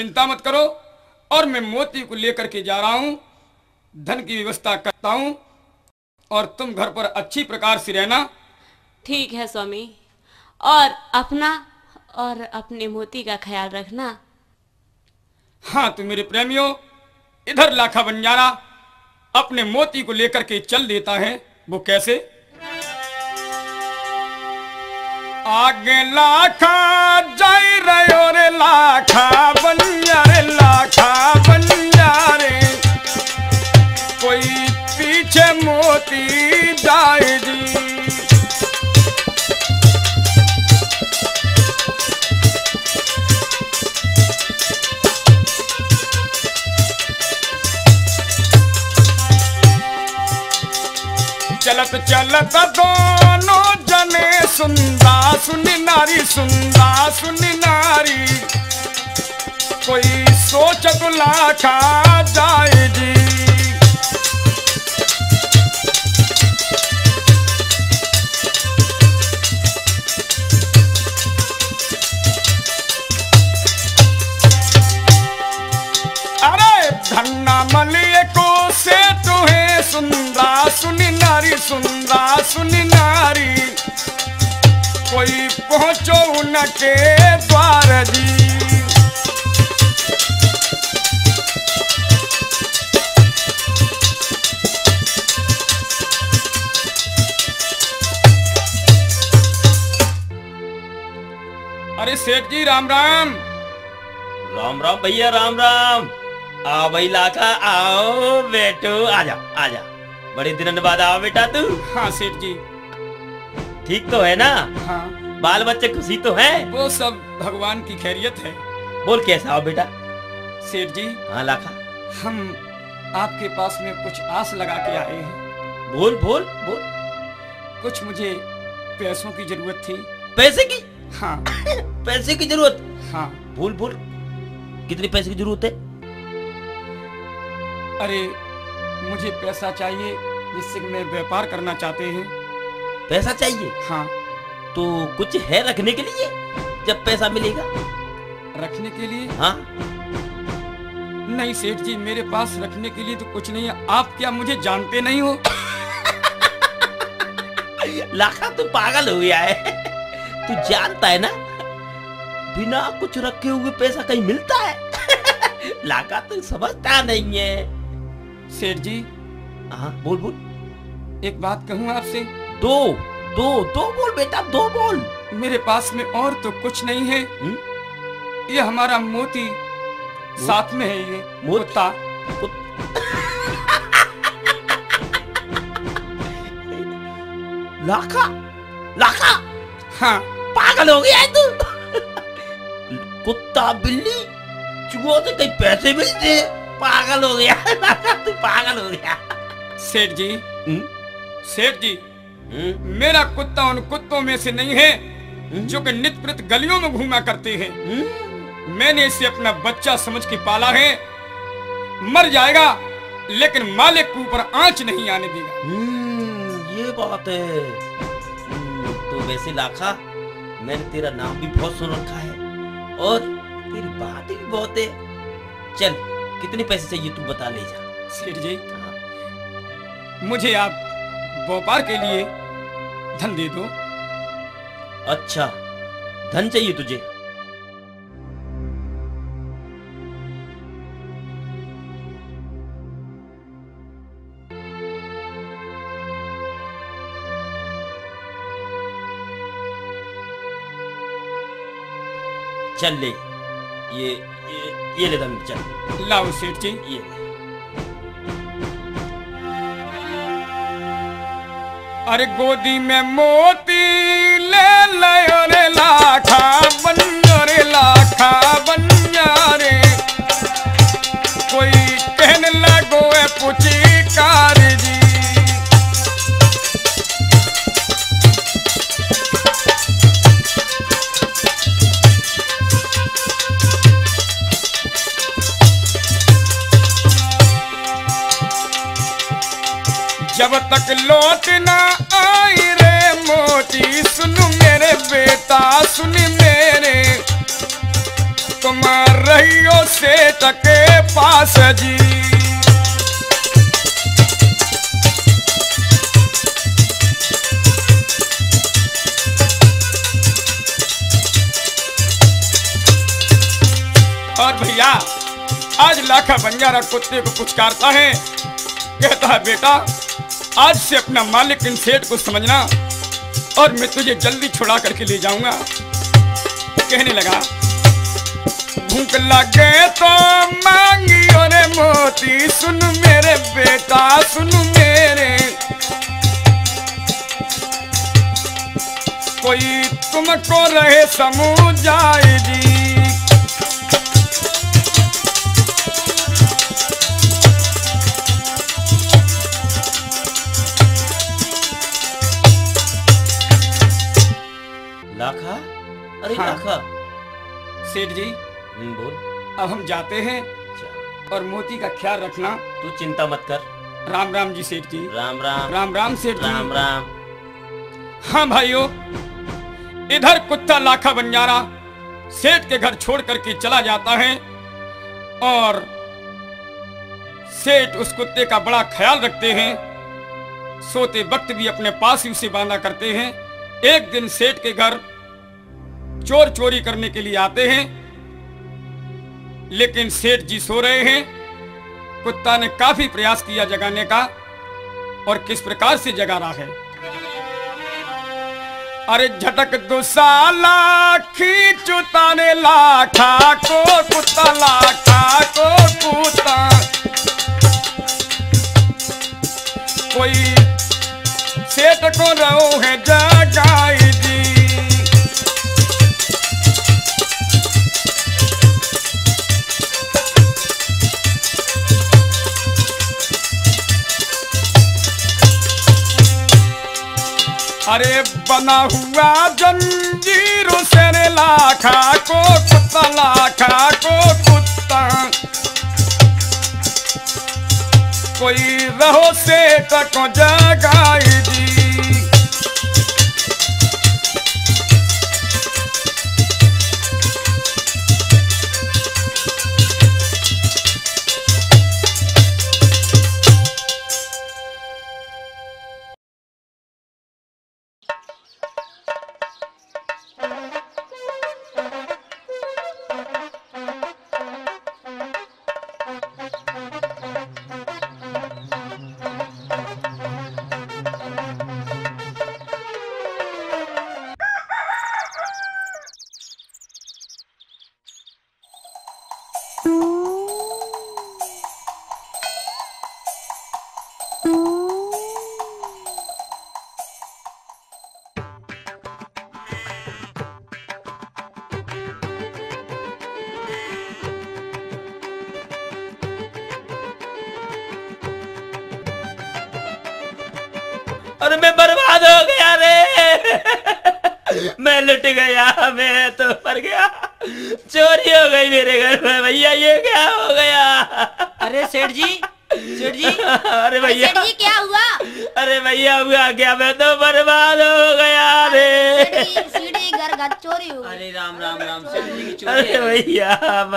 चिंता मत करो और मैं मोती को लेकर के जा रहा हूँ। धन की व्यवस्था करता हूँ और तुम घर पर अच्छी प्रकार से रहना। ठीक है स्वामी। और अपना और अपने मोती का ख्याल रखना। हाँ तो मेरे प्रेमियों इधर लाखा बंजारा अपने मोती को लेकर के चल देता है। वो कैसे? आगे लाखा जाई रहो रे लाखा बंजारे लाखा बंजारे कोई पीछे मोती जाए जी। चलत चलत दोनों जने सुंदा सुनी नारी सुंदा सुनी नारी। कोई सोचत लाखा जाए जी। मलिए को से तुहे सुंदा सुनी नारी सुंदा सुनी नारी। कोई पहुंचो उनके द्वार जी अरे सेठ जी राम राम। राम राम भैया राम राम। आओ भाई लाखा आओ बेटो आजा आजा बड़े दिनों बाद आओ बेटा तू। हाँ सेठ जी। ठीक तो है ना? हाँ। बाल बच्चे खुशी तो है? वो सब भगवान की खैरियत है। बोल कैसा हो बेटा? सेठ जी। हाँ लाखा। हम आपके पास में कुछ आस लगा के आए हैं। बोल बोल बोल। कुछ मुझे पैसों की ज़रूरत थी। पैसे की? हाँ। पैसे की ज़रूरत? हाँ। बोल बोल। कितने पैसे की ज़रूरत है? अरे मुझे पैसा चाहिए जिससे मैं व्यापार करना चाहते हैं। पैसा चाहिए? हाँ। तो कुछ है रखने के लिए? जब पैसा मिलेगा। रखने के लिए? हाँ। नहीं सेठ जी मेरे पास रखने के लिए तो कुछ नहीं है। आप क्या मुझे जानते नहीं हो? लाखा तू पागल हो गया है। तू जानता है ना? बिना कुछ रखे हुए पैसा कहीं मिलता है? लाखा तू समझता नहीं है। सेठ जी। हाँ बोल बोल। एक बात कहूँ आपसे? दो दो दो बोल बेटा दो बोल मेरे पास में और तो कुछ नहीं है? ये हमारा मोती साथ में है ये मोती? लाखा लाखा हाँ पागल हो गया तू कुत्ता बिल्ली चूहों से कहीं पैसे मिलते पागल हो गया लाखा तू पागल हो गया सेठ जी? सेठ जी? मेरा कुत्ता उन कुत्तों में से नहीं है हम्म? जो कि नित प्रत गलियों में घूमा करते हैं। हम्म? मैंने इसे अपना बच्चा समझ के पाला है। मर जाएगा लेकिन मालिक के ऊपर आँच नहीं आने देगा। हम्म, ये बात है। तो वैसे लाखा मैंने तेरा नाम भी बहुत सुन रखा है। और तेरी बात भी बहुत है। चल कितने पैसे चाहिए तू बता ले जा। सेठ जी हाँ। मुझे आप व्यापार के लिए धन दे दो। अच्छा धन चाहिए तुझे। चल ले ये ये, ये ले धन चल। लाओ सेठ जी। ये। ले। अरे गोदी में मोती ले लयो रे लाखा बन जब तक लौट ना आई रे मोती, सुन मेरे बेटा, सुन मेरे। तुम रहियो से टके पास जी। और भैया, आज लाखा बंजारा कुत्ते को पुचकारता है। कहता है, बेटा आज से अपना मालिक इन सेठ को समझना और मैं तुझे जल्दी छुड़ा करके ले जाऊँगा। कहने लगा, भूख लगे तो मांगी और मोती, सुन मेरे बेटा, सुन मेरे। कोई तुमको रहे समूह जाए अरे हाँ। सेठ जी। हम्म, बोल। अब हम जाते हैं और मोती का ख्याल रखना। तू चिंता मत कर। राम राम जी सेठ जी। राम राम। राम राम सेठ जी। राम राम। हाँ भाइयों इधर कुत्ता लाखा बंजारा सेठ के घर छोड़ करके चला जाता है और सेठ उस कुत्ते का बड़ा ख्याल रखते हैं। सोते वक्त भी अपने पास ही उसे बांधा करते हैं। एक दिन सेठ के घर चोर चोरी करने के लिए आते हैं, लेकिन सेठ जी सो रहे हैं। कुत्ता ने काफ़ी प्रयास किया जगाने का और किस प्रकार से जगा रहा है। अरे झटक दुसाला खींचू ताने लाखा को कुत्ता लाखा को कुत्ता। कोई सेठ को रहो है जगाई अरे बना हुआ जंजीर से लाखा को कुत्ता लाखा को कुत्ता कोई रहो से तक जगाई दी।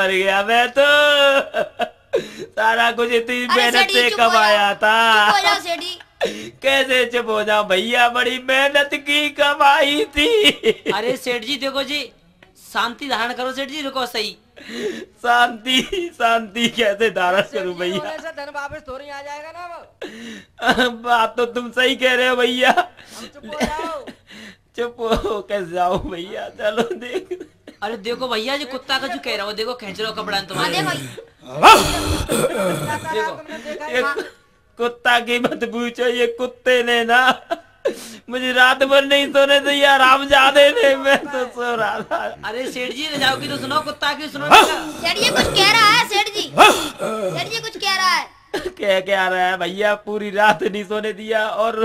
मर गया मैं तो। सारा कुछ इतनी मेहनत से कमाया था। जाओ सेठ। जी कैसे चुप हो जाओ भैया बड़ी मेहनत की कमाई थी। अरे सेठ जी देखो जी शांति धारण करो सेठ जी रुको सही। शांति शांति कैसे धारण करूँ भैया? धन वापस थोड़ी आ जाएगा ना वो। बात तो तुम सही कह रहे हो भैया। चुप चुप हो कैसे जाओ भैया? चलो देख। अरे देखो भैया जी कुत्ता का जो कह रहा हो देखो खेच रहा हो कपड़ा हाँ तुम्हारे देखो। ये है? कुत्ता की मत पूछो ये कुत्ते ने ना मुझे रात भर नहीं सोने दिया राम जादे ने मैं तो सो रहा था। अरे सेठ जी जाओ की तो सुनो कुत्ता की सुनो सेठ जी कुछ कह रहा है सेठ जी। सेठ जी कुछ कह रहा है। कह के आ रहा है भैया पूरी रात नहीं सोने दिया और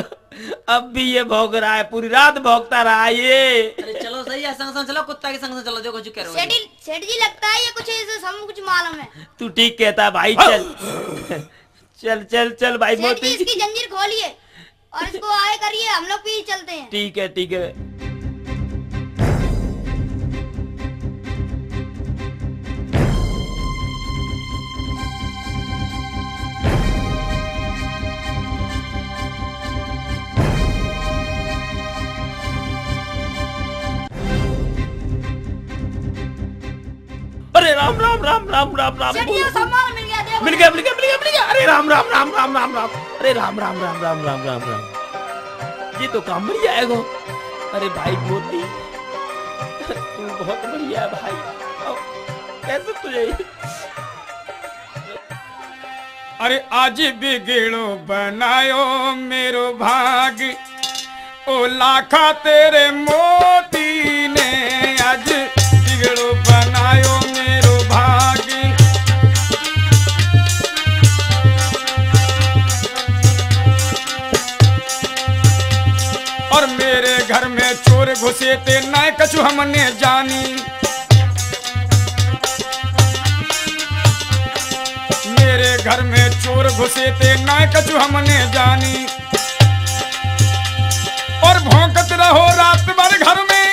अब भी ये भौंक रहा है पूरी रात भोगता रहा है ये। अरे चलो सही है संग संग चलो कुत्ता के संग संग चलो देखो जो कह रहे सेठ हो जी सेठ जी लगता है ये कुछ इसे हम कुछ मालूम है? तू ठीक कहता है भाई चल। चल चल चल भाई जी मोती इसकी जंजीर खोलिए और इसको आए करिए हम लोग भी चलते हैं। ठीक है ठीक है। राम राम राम राम राम राम मिल गया मिल गया मिल गया मिल गया अरे राम राम राम राम राम राम अरे राम राम राम राम राम राम राम ये तो काम बढ़िया है अरे भाई मोती तू बहुत बढ़िया है भाई कैसे तुझे अरे आज बिगड़ो बनायो मेरो भाग ओ लाखा तेरे मोती चोर घुसे थे न कछु हमने जानी। मेरे घर में चोर घुसे थे न कछु हमने जानी। और भौंकत रहो रात भर घर में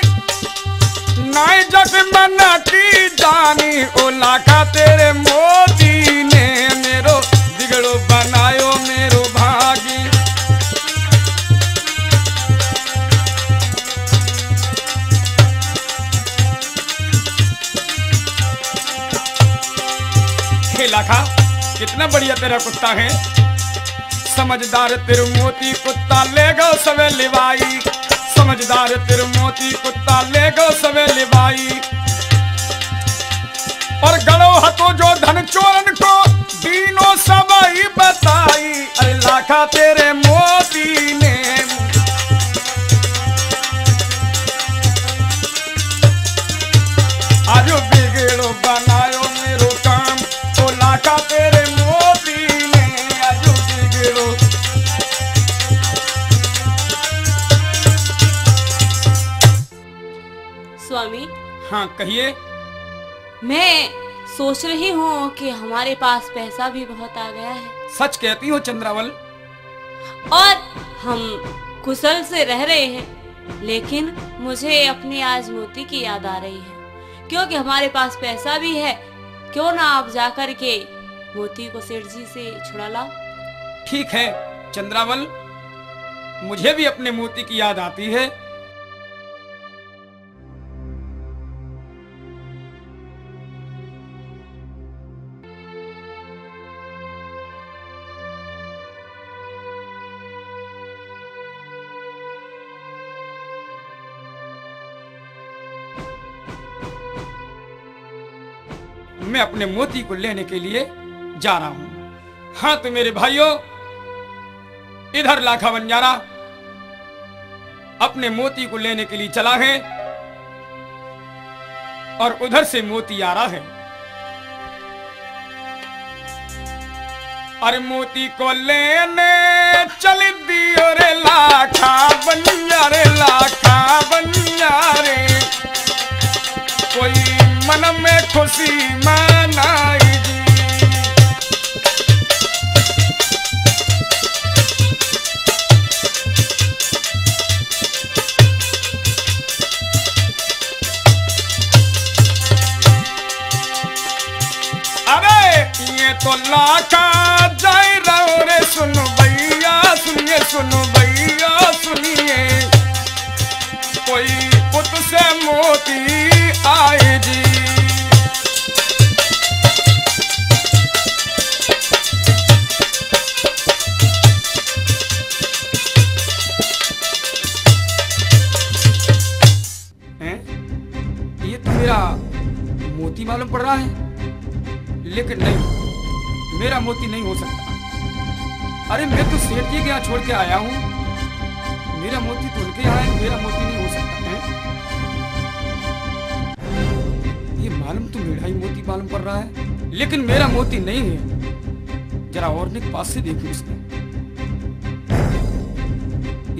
नाई जट मन की जानी। ओ लाखा तेरे मोती ने मेरो बिगड़ो बनायो कितना बढ़िया तेरा कुत्ता है। समझदार तिरमोती कुत्ता ले गो सवे लिवाई। समझदार तिरमोती कुत्ता ले गो सवे लिवाई। और गड़ो हतो जो धन चोरन को दीनो सबाई बताई। अरे लाखा तेरे मोती ने हाँ कहिए। मैं सोच रही हूँ कि हमारे पास पैसा भी बहुत आ गया है। सच कहती हो चंद्रावल। और हम कुशल से रह रहे हैं लेकिन मुझे अपनी आज मोती की याद आ रही है। क्योंकि हमारे पास पैसा भी है क्यों ना आप जाकर के मोती को सेठ जी से छुड़ा लाओ? ठीक है चंद्रावल। मुझे भी अपने मोती की याद आती है। मैं अपने मोती को लेने के लिए जा रहा हूँ। हाँ तो मेरे भाइयों, इधर लाखा बंजारा अपने मोती को लेने के लिए चला है और उधर से मोती आ रहा है। अरे मोती को लेने चल दियो रे लाखा बंजारे लाखा बंजारे। कोई मन में खुशी मनाई जी। अरे, ये तो लाखा जाए रहो रे, सुन भैया, सुनिए, सुनो भैया, सुनिए। कोई पुत से मोती आए जी। मोती नहीं हो सकता। अरे, मैं तो सेठ जी के यहाँ छोड़ के आया हूँ। मेरा मोती तो उनके यहाँ मेरा मोती नहीं हो सकता, है? ये मालूम तो मेरा ही मोती मालूम पड़ रहा है, लेकिन मेरा मोती नहीं है। जरा और ने पास से देखो इसको।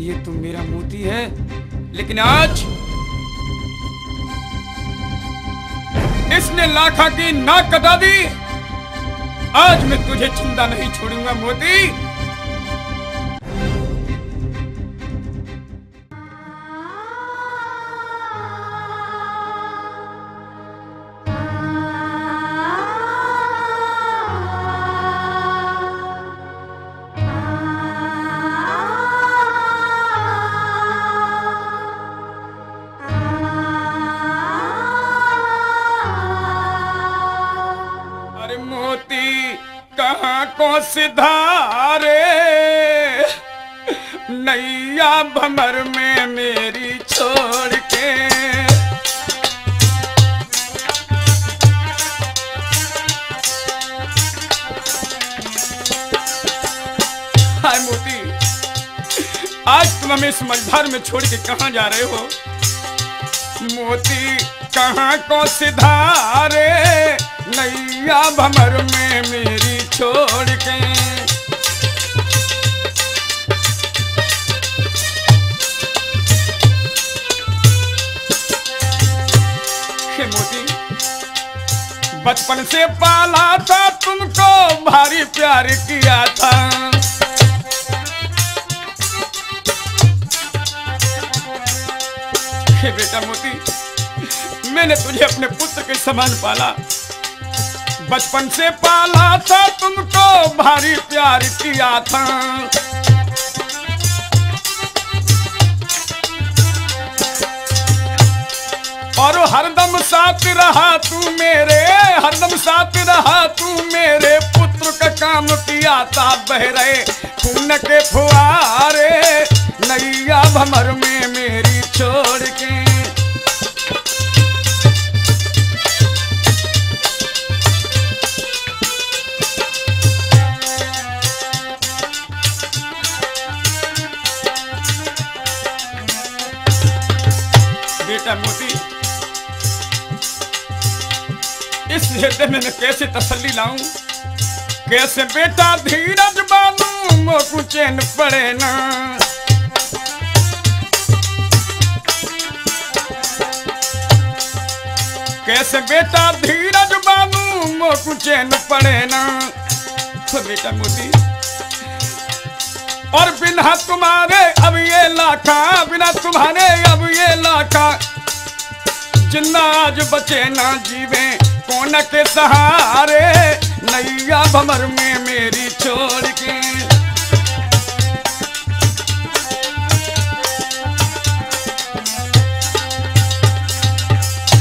ये तो मेरा मोती है, लेकिन आज इसने लाखा की नाक कटा दी। आज मैं तुझे चिंता नहीं छोड़ूँगा मोती। सिधारे, नैया भमर में मेरी छोड़ के। हाय मोती, आज तुम हमें इस मझधार में छोड़ के कहाँ जा रहे हो? मोती, कहाँ को सिधारे, नैया भमर में मेरी छोड़ के। बचपन से पाला था, तुमको भारी प्यार किया था। बेटा मोती मैंने तुझे अपने पुत्र के समान पाला। बचपन से पाला था, तुमको भारी प्यार किया था। और हरदम साथ रहा तू मेरे, हरदम साथ रहा तू मेरे, पुत्र का काम किया था बह रहे खून के फुआरे नैया भमर में मेरी छोड़ के। इस में कैसे तसल्ली लाऊं? कैसे बेटा धीरज बांधू? मोकू चैन पड़े ना। कैसे बेटा धीरज बांधू? मोकू चैन पड़े ना। तो बेटा मोती और बिना तुम्हारे अब ये लाखा, बिना तुम्हारे अब ये लाखा, जिन्ना आज बचे ना जीवे। कौन के सहारे, नैया भमर में मेरी छोड़ के।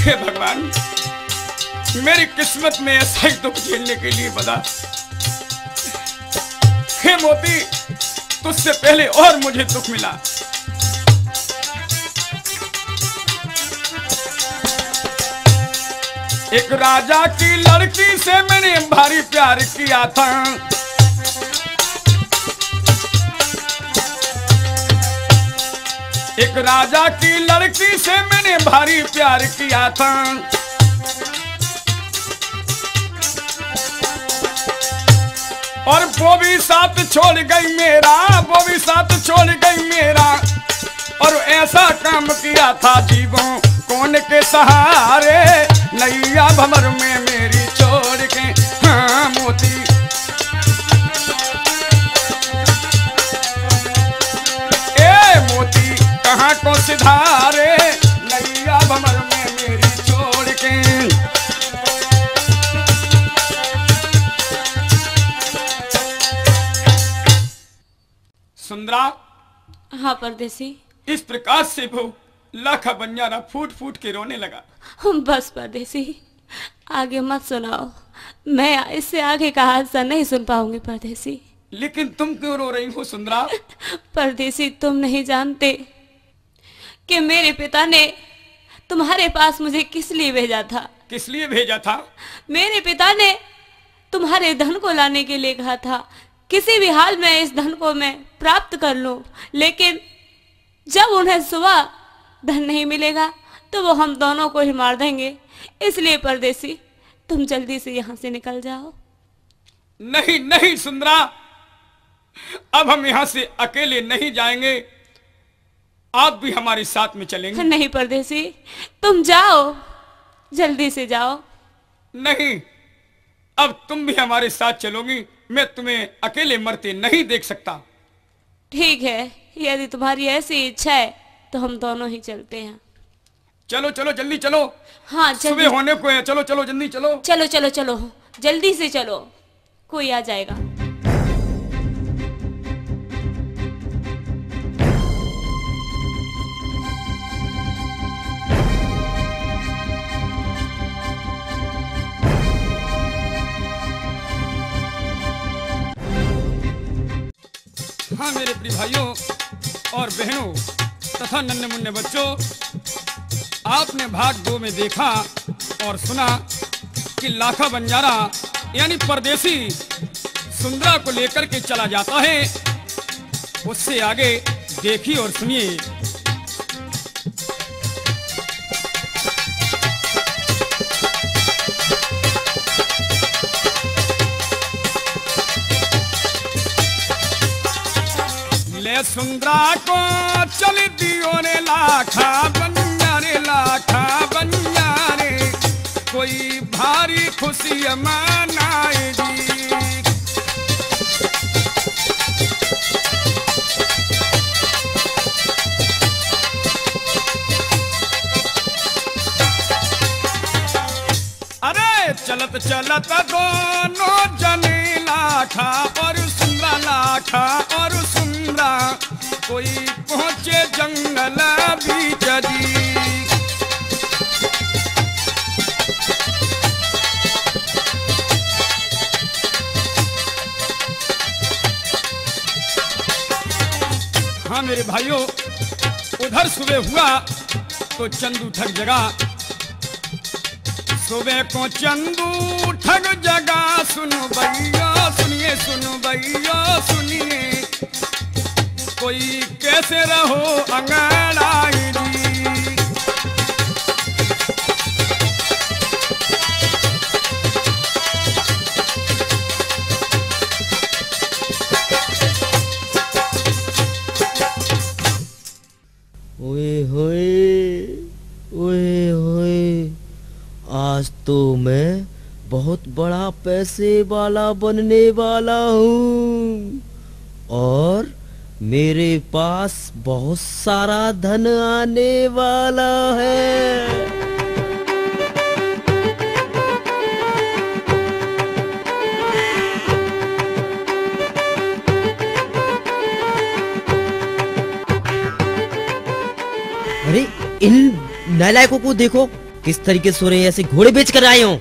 हे भगवान, मेरी किस्मत में ऐसा ही दुख झेलने के लिए बता हे मोती, तुझसे पहले और मुझे दुख मिला। एक राजा की लड़की से मैंने भारी प्यार किया था। एक राजा की लड़की से मैंने भारी प्यार किया था। और वो भी साथ छोड़ गई मेरा, वो भी साथ छोड़ गई मेरा। और ऐसा काम किया था जीवों, कौन के सहारे? नैया भमर में मेरी छोड़ के हाँ मोती। ए मोती कहाँ को सिधारे? नैया भमर में मेरी छोड़ के। सुंदरा हाँ परदेसी। इस प्रकार से वो लाखा बंजारा फूट फूट के रोने लगा। बस परदेसी आगे मत सुनाओ। मैं इससे आगे का हादसा नहीं सुन पाऊँगी परदेसी। लेकिन तुम क्यों रो रही हो सुंदरा? परदेसी तुम नहीं जानते कि मेरे पिता ने तुम्हारे पास मुझे किस लिए भेजा था। किस लिए भेजा था? मेरे पिता ने तुम्हारे धन को लाने के लिए कहा था। किसी भी हाल में इस धन को मैं प्राप्त कर लूँ लेकिन जब उन्हें सुबह धन नहीं मिलेगा तो वो हम दोनों को ही मार देंगे। इसलिए परदेसी तुम जल्दी से यहाँ से निकल जाओ। नहीं नहीं सुंदरा। अब हम यहाँ से अकेले नहीं जाएँगे। आप भी हमारे साथ में चलेंगे। नहीं परदेसी तुम जाओ। जल्दी से जाओ। नहीं अब तुम भी हमारे साथ चलोगी। मैं तुम्हें अकेले मरते नहीं देख सकता। ठीक है यदि तुम्हारी ऐसी इच्छा है तो हम दोनों ही चलते हैं। चलो चलो जल्दी चलो। हाँ सुबह होने को है। चलो चलो जल्दी चलो। चलो चलो चलो। जल्दी से चलो। कोई आ जाएगा। हाँ मेरे प्रिय भाइयों और बहनों तथा नन्हे मुन्ने बच्चों आपने भाग दो में देखा और सुना कि लाखा बंजारा, यानी परदेसी सुंदरा को लेकर के चला जाता है। उससे आगे देखिए और सुनिए। ले सुंदरा को चल दियो रे लाखा लाखा बंजारे कोई भारी खुशी मनाएगी। अरे चलत चलत दोनों जने लाखा और सुंदरा लाखा और सुंदरा, कोई पहुँचे जंगल बीच जी हाँ मेरे भाइयों, उधर सुबह हुआ तो चंदू ठग जगा। सुबह को चंदू ठग जगा। सुनो भैया, सुनिए, सुनो भैया, सुनिए। कोई कैसे रहो अंगड़ाई बड़ा पैसे वाला बनने वाला हूँ। और मेरे पास बहुत सारा धन आने वाला है। अरे इन नालायकों को देखो किस तरीके से सो रहे हैं, ऐसे घोड़े बेच कर आए हो।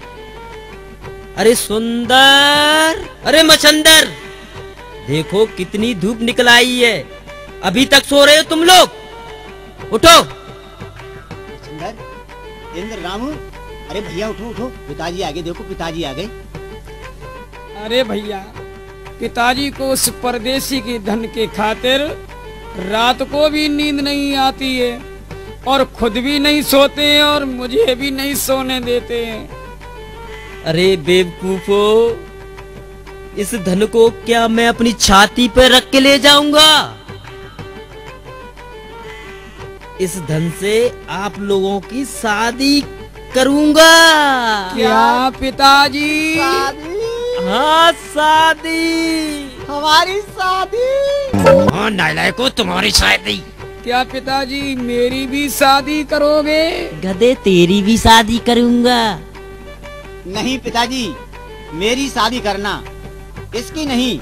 अरे सुंदर अरे मचंदर देखो कितनी धूप निकल आई है। अभी तक सो रहे हो तुम लोग? उठो। सुंदर इंद्र रामू अरे भैया उठो उठो। पिताजी आगे देखो पिताजी आ गए। अरे भैया पिताजी को उस परदेसी के धन के खातिर रात को भी नींद नहीं आती है और खुद भी नहीं सोते हैं और मुझे भी नहीं सोने देते हैं। अरे बेवकूफो इस धन को क्या मैं अपनी छाती पर रख के ले जाऊँगा? इस धन से आप लोगों की शादी करूँगा। क्या पिताजी? हाँ शादी। हमारी शादी? हाँ नालायको तुम्हारी शादी। क्या पिताजी मेरी भी शादी करोगे? गधे तेरी भी शादी करूँगा। नहीं पिताजी मेरी शादी करना। इसकी नहीं।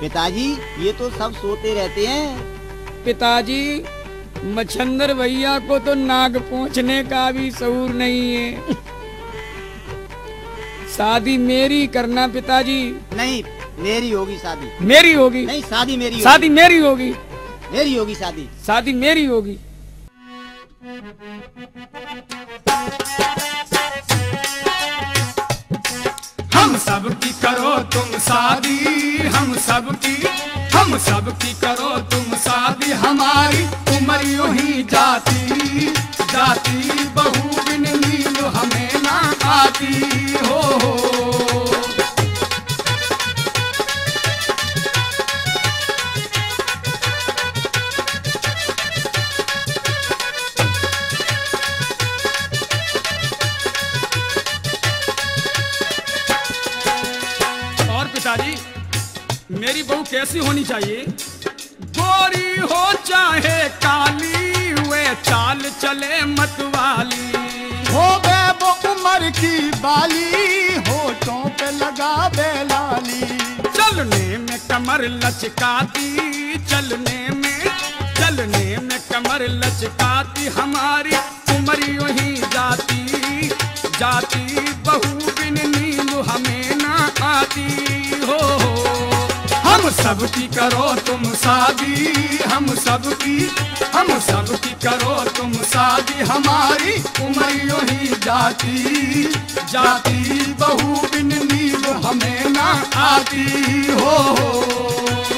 पिताजी ये तो सब सोते रहते हैं। पिताजी मच्छंदर भैया को तो नाग पहुँचने का भी शऊर नहीं है। शादी मेरी करना पिताजी। नहीं मेरी होगी शादी। मेरी होगी? नहीं शादी मेरी शादी मेरी होगी? मेरी होगी शादी। शादी मेरी होगी। सब की करो तुम शादी हम सब की हम सब की करो तुम शादी हमारी उम्र यू ही जाती जाती बहू बिन नींद हमें ना आती हो, हो। मेरी बहू कैसी होनी चाहिए? गोरी हो चाहे काली वे चाल चले मतवाली। हो बे वो उम्र की बाली हो होठों पे लगा बेलाली। चलने में कमर लचकाती चलने में चलने में कमर लचकाती हमारी उम्र यूँ ही जाती जाती बहू हम सब की करो तुम शादी हम सब की हम सब की करो तुम शादी हमारी उम्र यूँ ही जाती जाती बहू बिन नींद हमें ना आती हो, हो।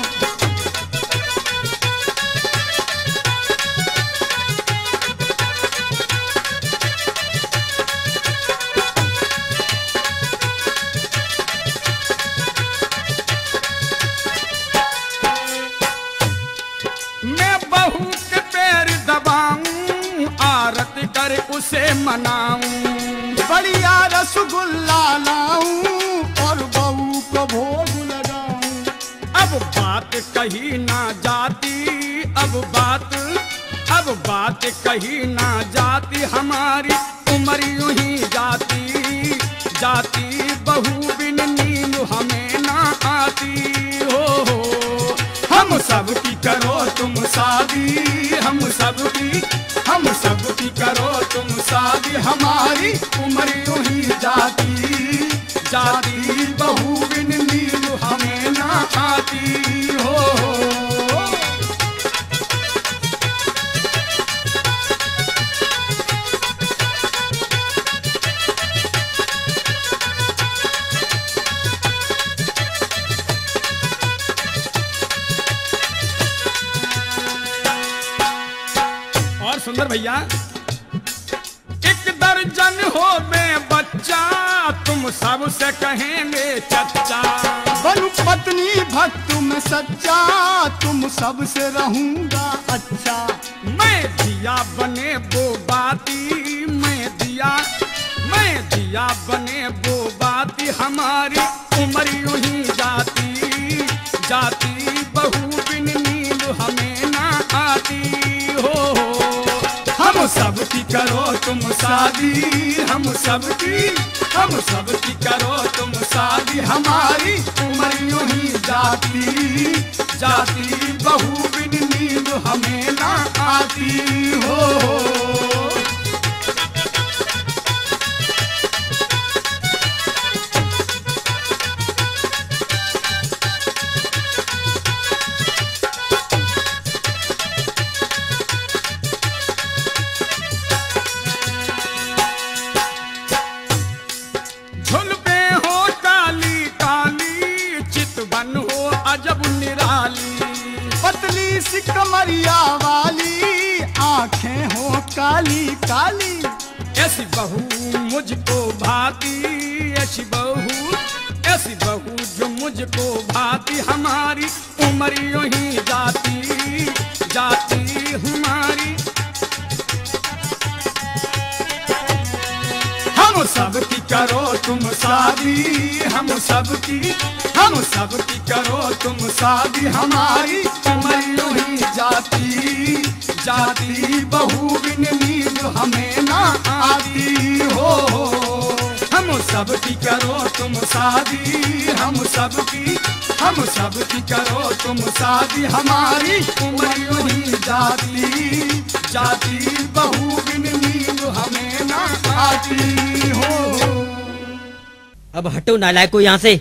अब हटो नालायको यहाँ से।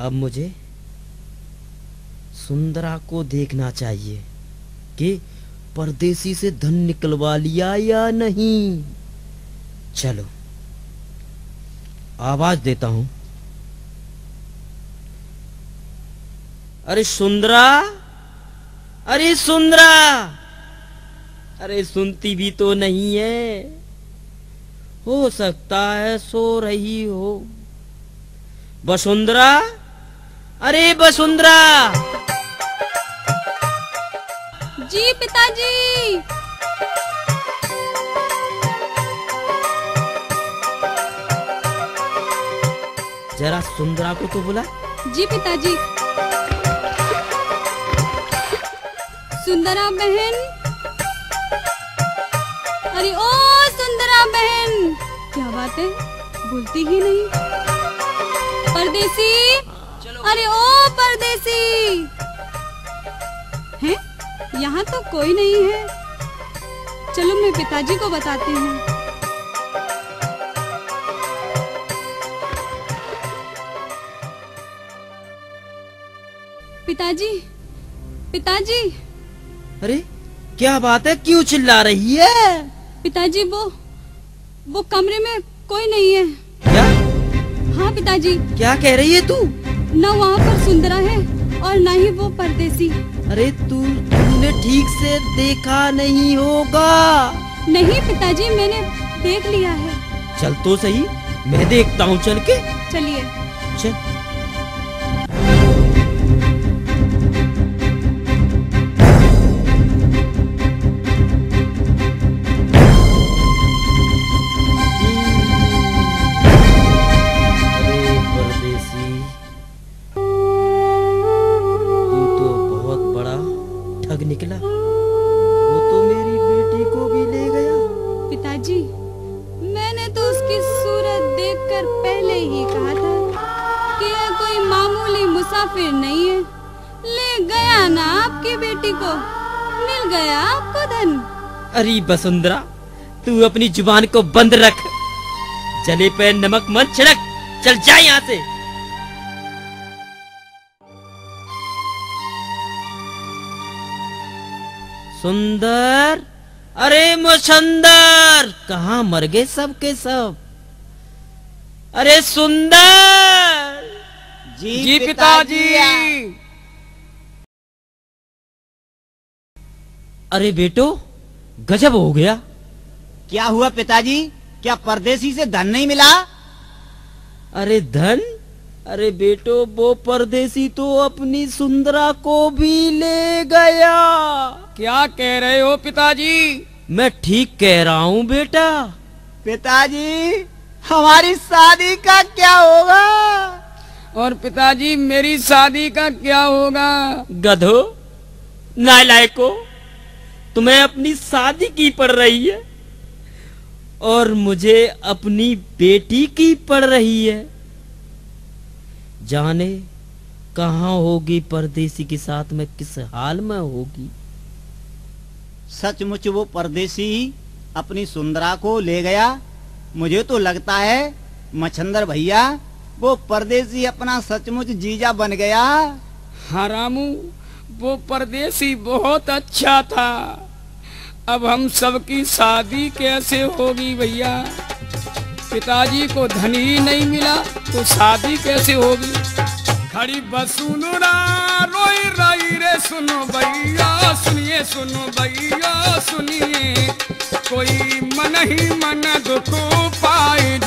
अब मुझे सुंदरा को देखना चाहिए कि परदेसी से धन निकलवा लिया या नहीं। चलो, आवाज़ देता हूँ। अरे सुंदरा अरे सुंदरा, अरे सुनती भी तो नहीं है। हो सकता है सो रही हो। वसुंधरा अरे वसुंधरा जी पिताजी। जरा सुंदरा को तो बुला। जी पिताजी। सुंदरा बहन। अरे ओ सुंदरा बहन। क्या बात है? बोलती ही नहीं। परदेसी? अरे ओ परदेसी! हैं? यहाँ तो कोई नहीं है। चलो मैं पिताजी को बताती हूँ। पिताजी पिताजी! अरे क्या बात है? क्यों चिल्ला रही है? पिताजी वो वो कमरे में कोई नहीं है। क्या? हाँ पिताजी। क्या कह रही है तू? न वहाँ पर सुंदरा है और न ही वो परदेसी। अरे तू तूने ठीक से देखा नहीं होगा। नहीं पिताजी मैंने देख लिया है। चल तो सही मैं देखता हूँ चल के। चलिए। चल। अरे वसुंधरा तू अपनी ज़ुबान को बंद रख। जले पे नमक मत छिड़क चल जा यहाँ से। सुंदर अरे मुसंदर कहा मर गए सब के सब? अरे सुंदर जी, जी पिताजी। पिता अरे बेटो गजब हो गया। क्या हुआ पिताजी? क्या परदेसी से धन नहीं मिला? अरे धन? अरे बेटो वो परदेसी तो अपनी सुंदरा को भी ले गया। क्या कह रहे हो पिताजी? मैं ठीक कह रहा हूँ बेटा। पिताजी हमारी शादी का क्या होगा? और पिताजी मेरी शादी का क्या होगा? गधो नालायको तुम्हें अपनी शादी की पड़ रही है और मुझे अपनी बेटी की पड़ रही है। जाने कहाँ होगी परदेसी के साथ में किस हाल में होगी? सचमुच वो परदेसी अपनी सुंदरा को ले गया। मुझे तो लगता है मच्छंदर भैया वो परदेसी अपना सचमुच जीजा बन गया। हाँ रामू। वो परदेसी बहुत अच्छा था। अब हम सबकी शादी कैसे होगी भैया? पिताजी को धन ही नहीं मिला तो शादी कैसे होगी? खड़ी बसुनरा रोई रही रे, सुनो भैया, सुनिए, सुनो भैया, सुनिए। कोई मन ही मन दुख पाए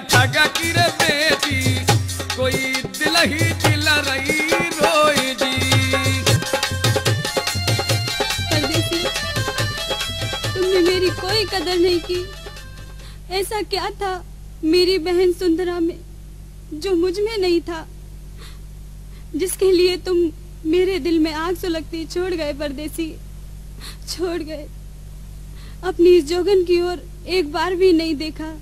ठगा बेटी, कोई दिल ही दिल रही मेरी कोई कदर नहीं की। ऐसा क्या था मेरी बहन सुंदरा में, जो मुझमें नहीं था? जिसके लिए तुम मेरे दिल में आग सुलगती छोड़ गए परदेसी, छोड़ गए। अपनी इस जोगन की ओर एक बार भी नहीं देखा।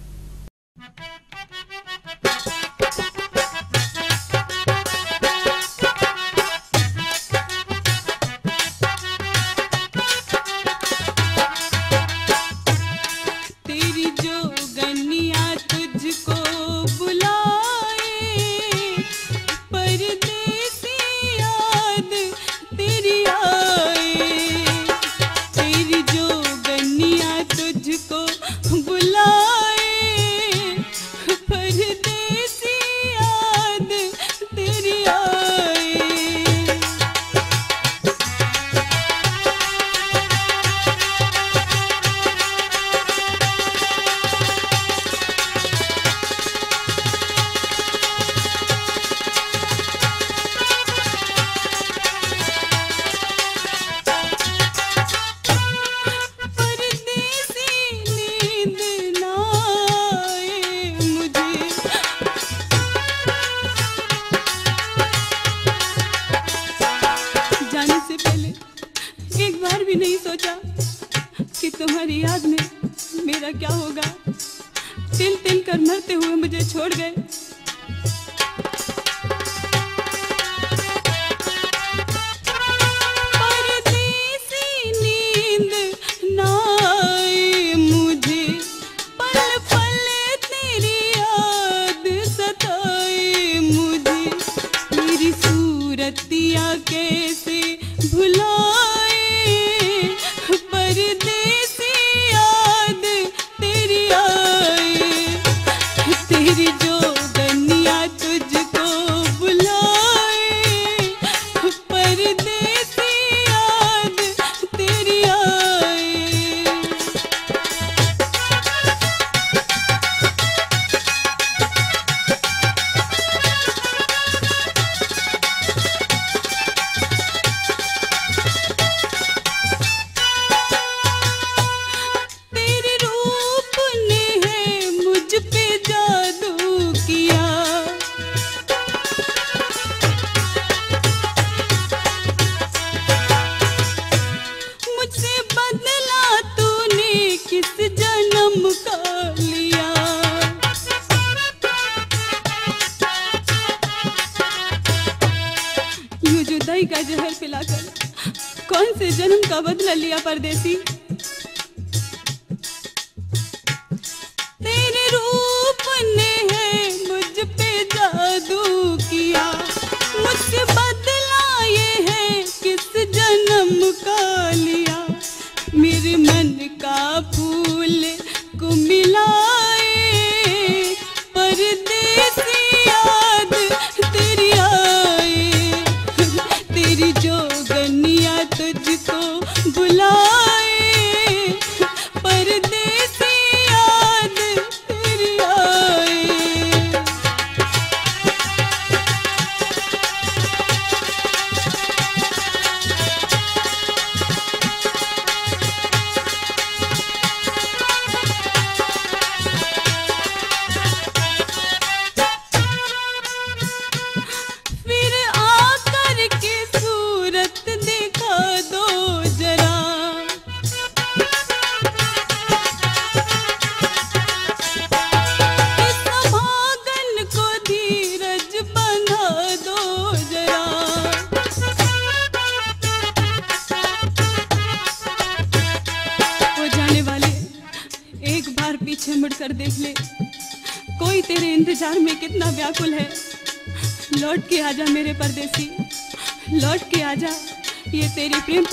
ये तेरी प्रेम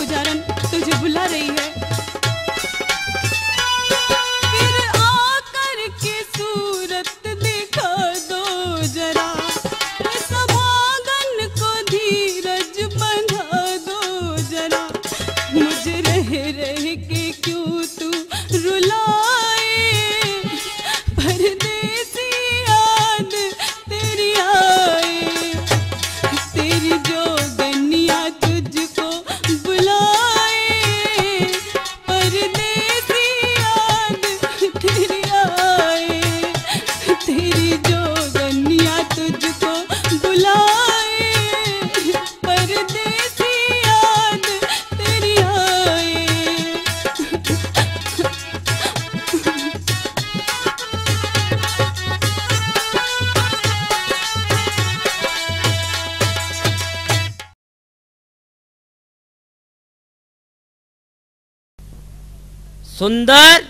सुंदर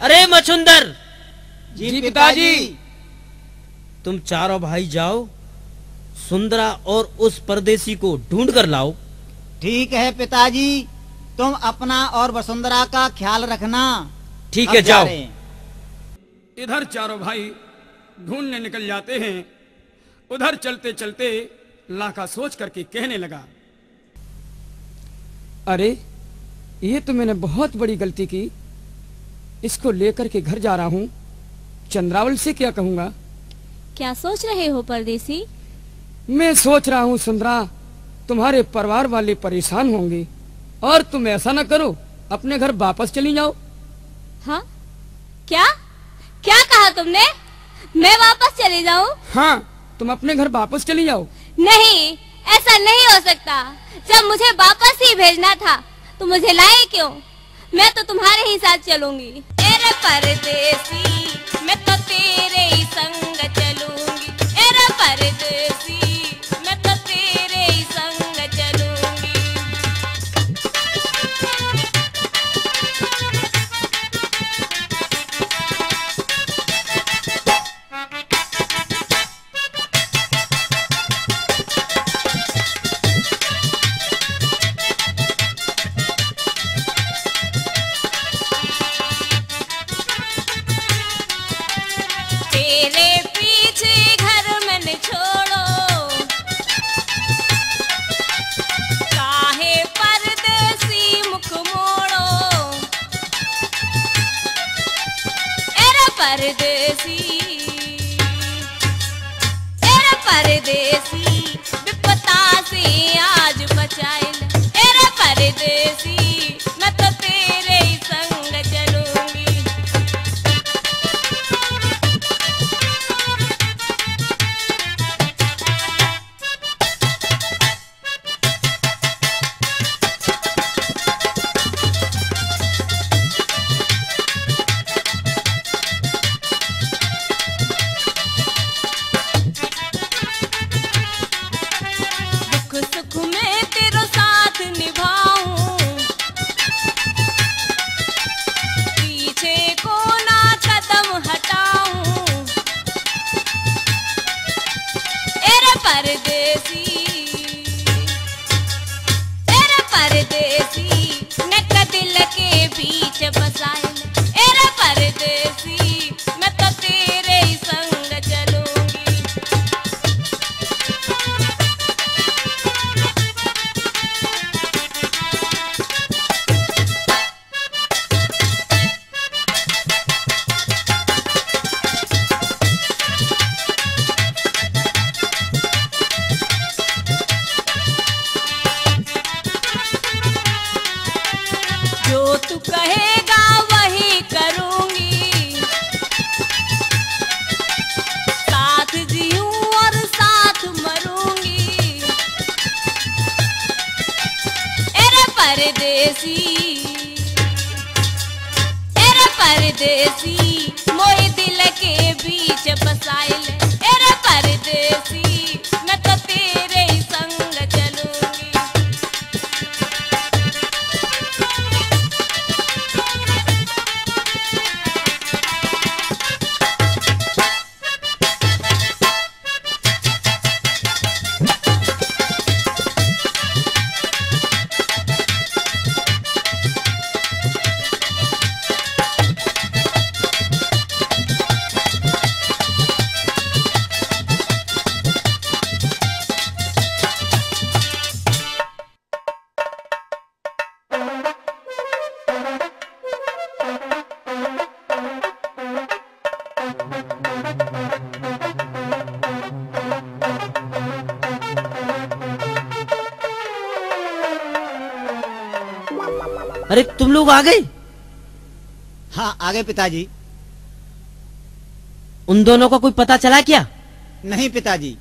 अरे मछुंदर! जी पिताजी। तुम चारों भाई जाओ सुंदरा और उस परदेसी को ढूंढ कर लाओ। ठीक है पिताजी तुम अपना और वसुंधरा का ख्याल रखना। ठीक है जाओ। इधर चारों भाई ढूँढने निकल जाते हैं। उधर चलते चलते लाका सोच करके कहने लगा अरे ये तो मैंने बहुत बड़ी गलती की। इसको लेकर के घर जा रहा हूँ। चंद्रावल से क्या कहूँगा? क्या सोच रहे हो परदेसी? मैं सोच रहा हूँ सुंदरा तुम्हारे परिवार वाले परेशान होंगे। और तुम ऐसा न करो अपने घर वापस चली जाओ। हाँ? क्या? क्या कहा तुमने? मैं वापस चले जाऊँ? हाँ तुम अपने घर वापस चली जाओ। नहीं ऐसा नहीं हो सकता। जब मुझे वापस ही भेजना था तो मुझे लाए क्यों? मैं तो तुम्हारे ही साथ चलूँगी। एरे परदेसी, मैं तो तेरे ही संग चलूँगी। एरे परदेसी तुम लोग आ गए हाँ पिताजी। उन दोनों का कोई पता चला क्या? नहीं पिताजी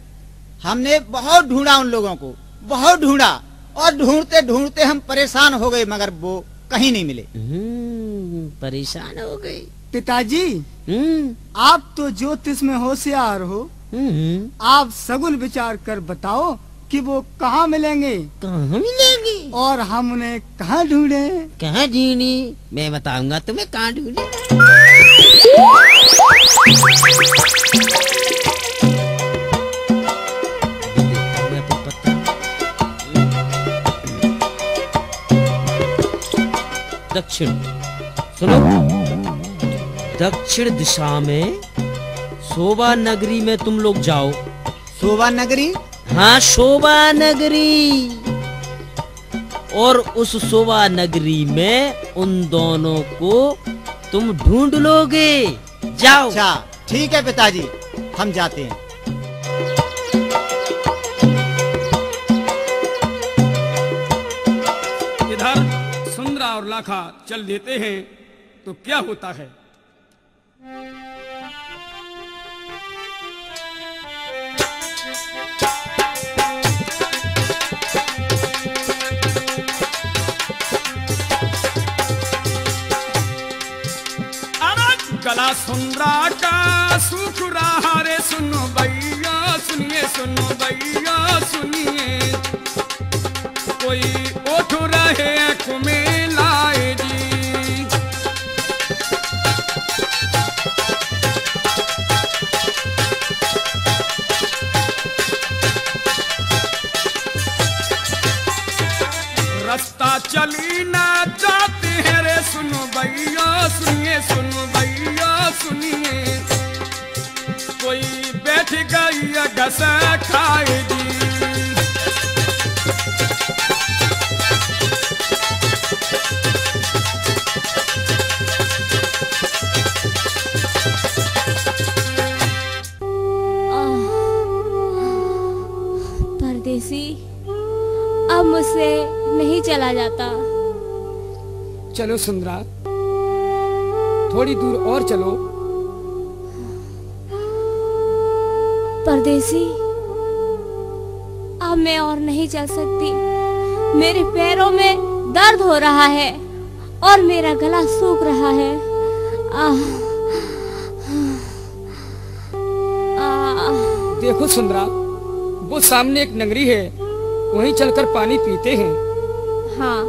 हमने बहुत ढूंढा उन लोगों को बहुत ढूंढा और ढूंढते ढूंढते हम परेशान हो गए मगर वो कहीं नहीं मिले। हम्म, परेशान हो गए पिताजी हम्म, आप तो ज्योतिष में होशियार हो। हम्म, आप सगुन विचार कर बताओ कि वो कहाँ मिलेंगे? कहाँ मिलेंगे? और हम उन्हें कहाँ ढूंढे? कहाँ जीनी? मैं बताऊँगा तुम्हें कहा दक्षिण सुनो। दक्षिण दिशा में शोभा नगरी में तुम लोग जाओ। शोभा नगरी? हाँ शोभा नगरी। और उस शोभा नगरी में उन दोनों को तुम ढूंढ लोगे। जाओ। अच्छा ठीक है पिताजी हम जाते हैं। इधर सुंदरा और लाखा चल देते हैं तो क्या होता है? सुंदरा का सुख रहा रे सुनो भैया सुनिए सुनो भैया। चलो सुंदरा थोड़ी दूर और चलो। परदेसी अब मैं और नहीं चल सकती। मेरे पैरों में दर्द हो रहा है और मेरा गला सूख रहा है। आह, आह, देखो सुंदरा वो सामने एक नगरी है वहीं चलकर पानी पीते हैं। हाँ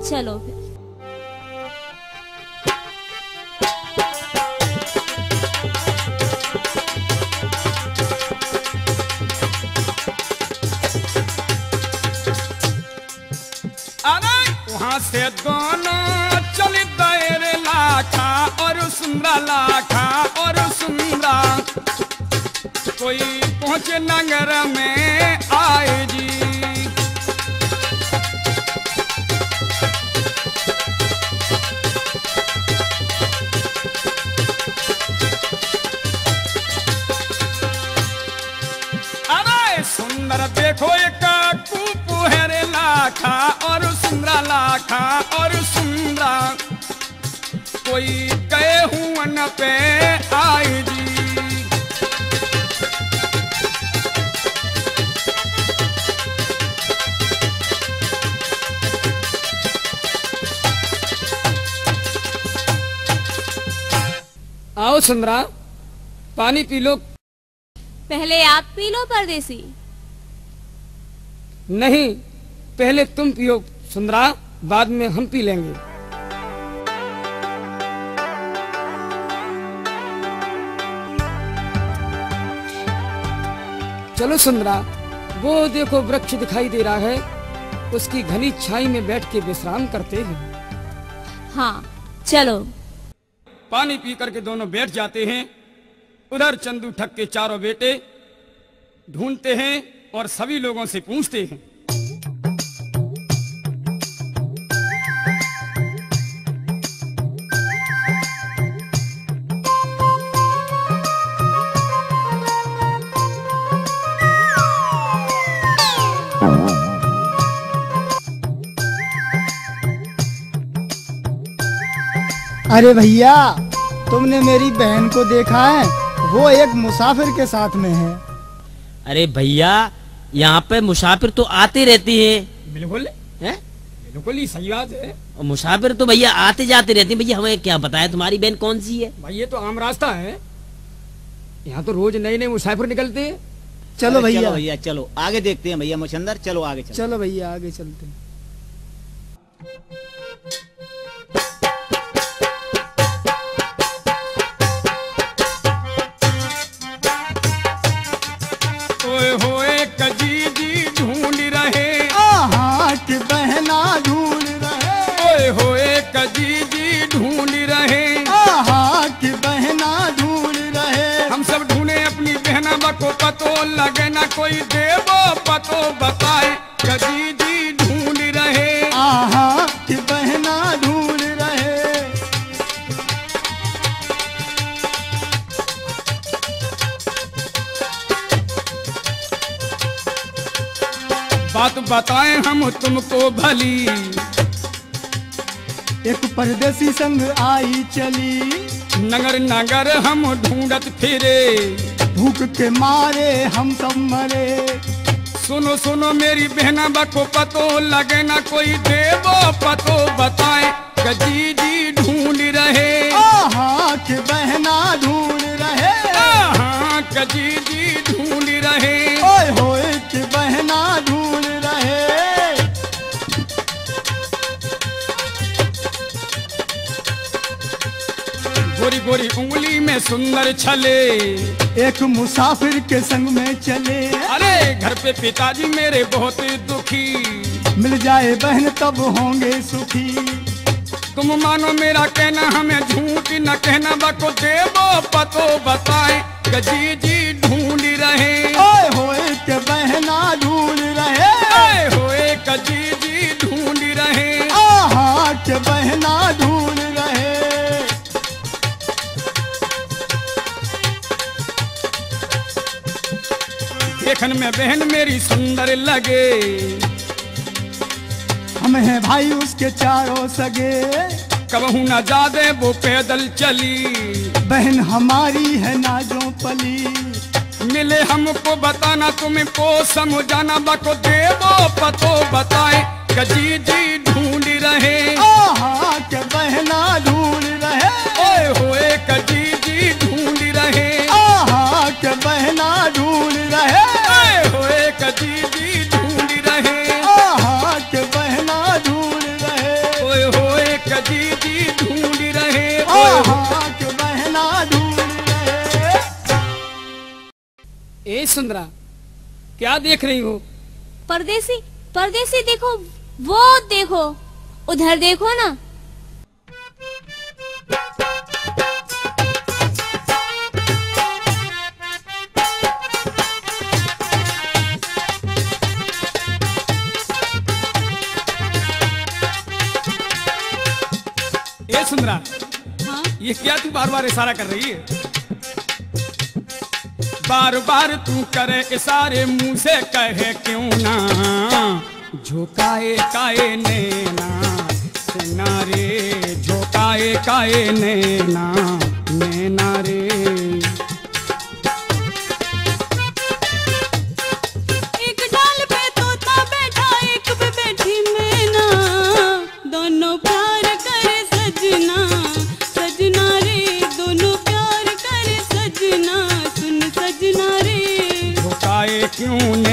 चलो। फिर पहुँचे सुंदरा पानी पी लो। पहले आप पी लो परदेसी। नहीं पहले तुम पियो। सुंदरा बाद में हम पी लेंगे। चलो सुंदरा वो देखो वृक्ष दिखाई दे रहा है। उसकी घनी छाई में बैठ के विश्राम करते हैं। हाँ चलो। पानी पी करके दोनों बैठ जाते हैं। उधर चंदू ठक के चारों बेटे ढूंढते हैं और सभी लोगों से पूछते हैं। अरे भैया तुमने मेरी बहन को देखा है? वो एक मुसाफिर के साथ में है। अरे भैया यहाँ पे मुसाफिर तो आते रहती है। बिल्कुल। हैं? बिल्कुल ही सही बात है। और मुसाफिर तो भैया आते जाते रहते हैं। भैया हमें क्या बताया तुम्हारी बहन कौन सी है? भाई ये तो आम रास्ता है। यहाँ तो रोज नए नए मुसाफिर निकलते हैं। चलो भैया। चलो भैया चलो। आगे देखते हैं भैया मच्छंदर। चलो आगे चलो। चलो भैया आगे चलते हैं। बको पतो लगे ना कोई देवो पतो बताए कजीजी ढूंढ रहे। आहा कि बहना ढूंढ रहे। बात बताएँ हम तुमको भली। एक परदेसी संग आई चली। नगर नगर हम ढूंढत फिरे। भूख के मारे हम सब मरे। सुनो सुनो मेरी बहना बको पतो लगे ना कोई देवो पतो। बताए कजीजी ढूंढ रहे। आहा कि बहना ढूंढ रहे। हाँ कजीजी ढूंढ रहे। ओए होए कि बहना ढूंढ रहे। गोरी गोरी उंगली में सुंदर छले। एक मुसाफिर के संग में चले। अरे घर पे पिताजी मेरे बहुत दुखी। मिल जाए बहन तब होंगे सुखी। तुम मानो मेरा कहना हमें झूठ न कहना बको देवो पतो बताए कजीजी ढूंढ रहे। ओए होए के बहना ढूंढ रहे। आए होए कजीजी ढूंढ रहे। आहा के बहना ढूंढ देखन में बहन मेरी सुंदर लगे। हम हैं भाई उसके चारों सगे। कबहू न जादे वो पैदल चली। बहन हमारी है नाजों पली। मिले हमको बताना तुमको समझाना बको देवो पतो बताए कजीजी ढूंढ रहे। आहा के बहना ढूंढ रहे। ओए होए कजीजी ढूंढ रहे। आहा के बहना ढूंढ रहे। ए सुंदरा क्या देख रही हो? परदेसी परदेसी देखो वो देखो उधर देखो ना। ए सुंदरा हाँ? ये क्या तू बार बार इशारा कर रही है? बार बार तू करे इशारे मुँह से कहे क्यों ना? झुकाए काए नैना सेना रे झुकाए काए नैना नैना रे। झोंकाए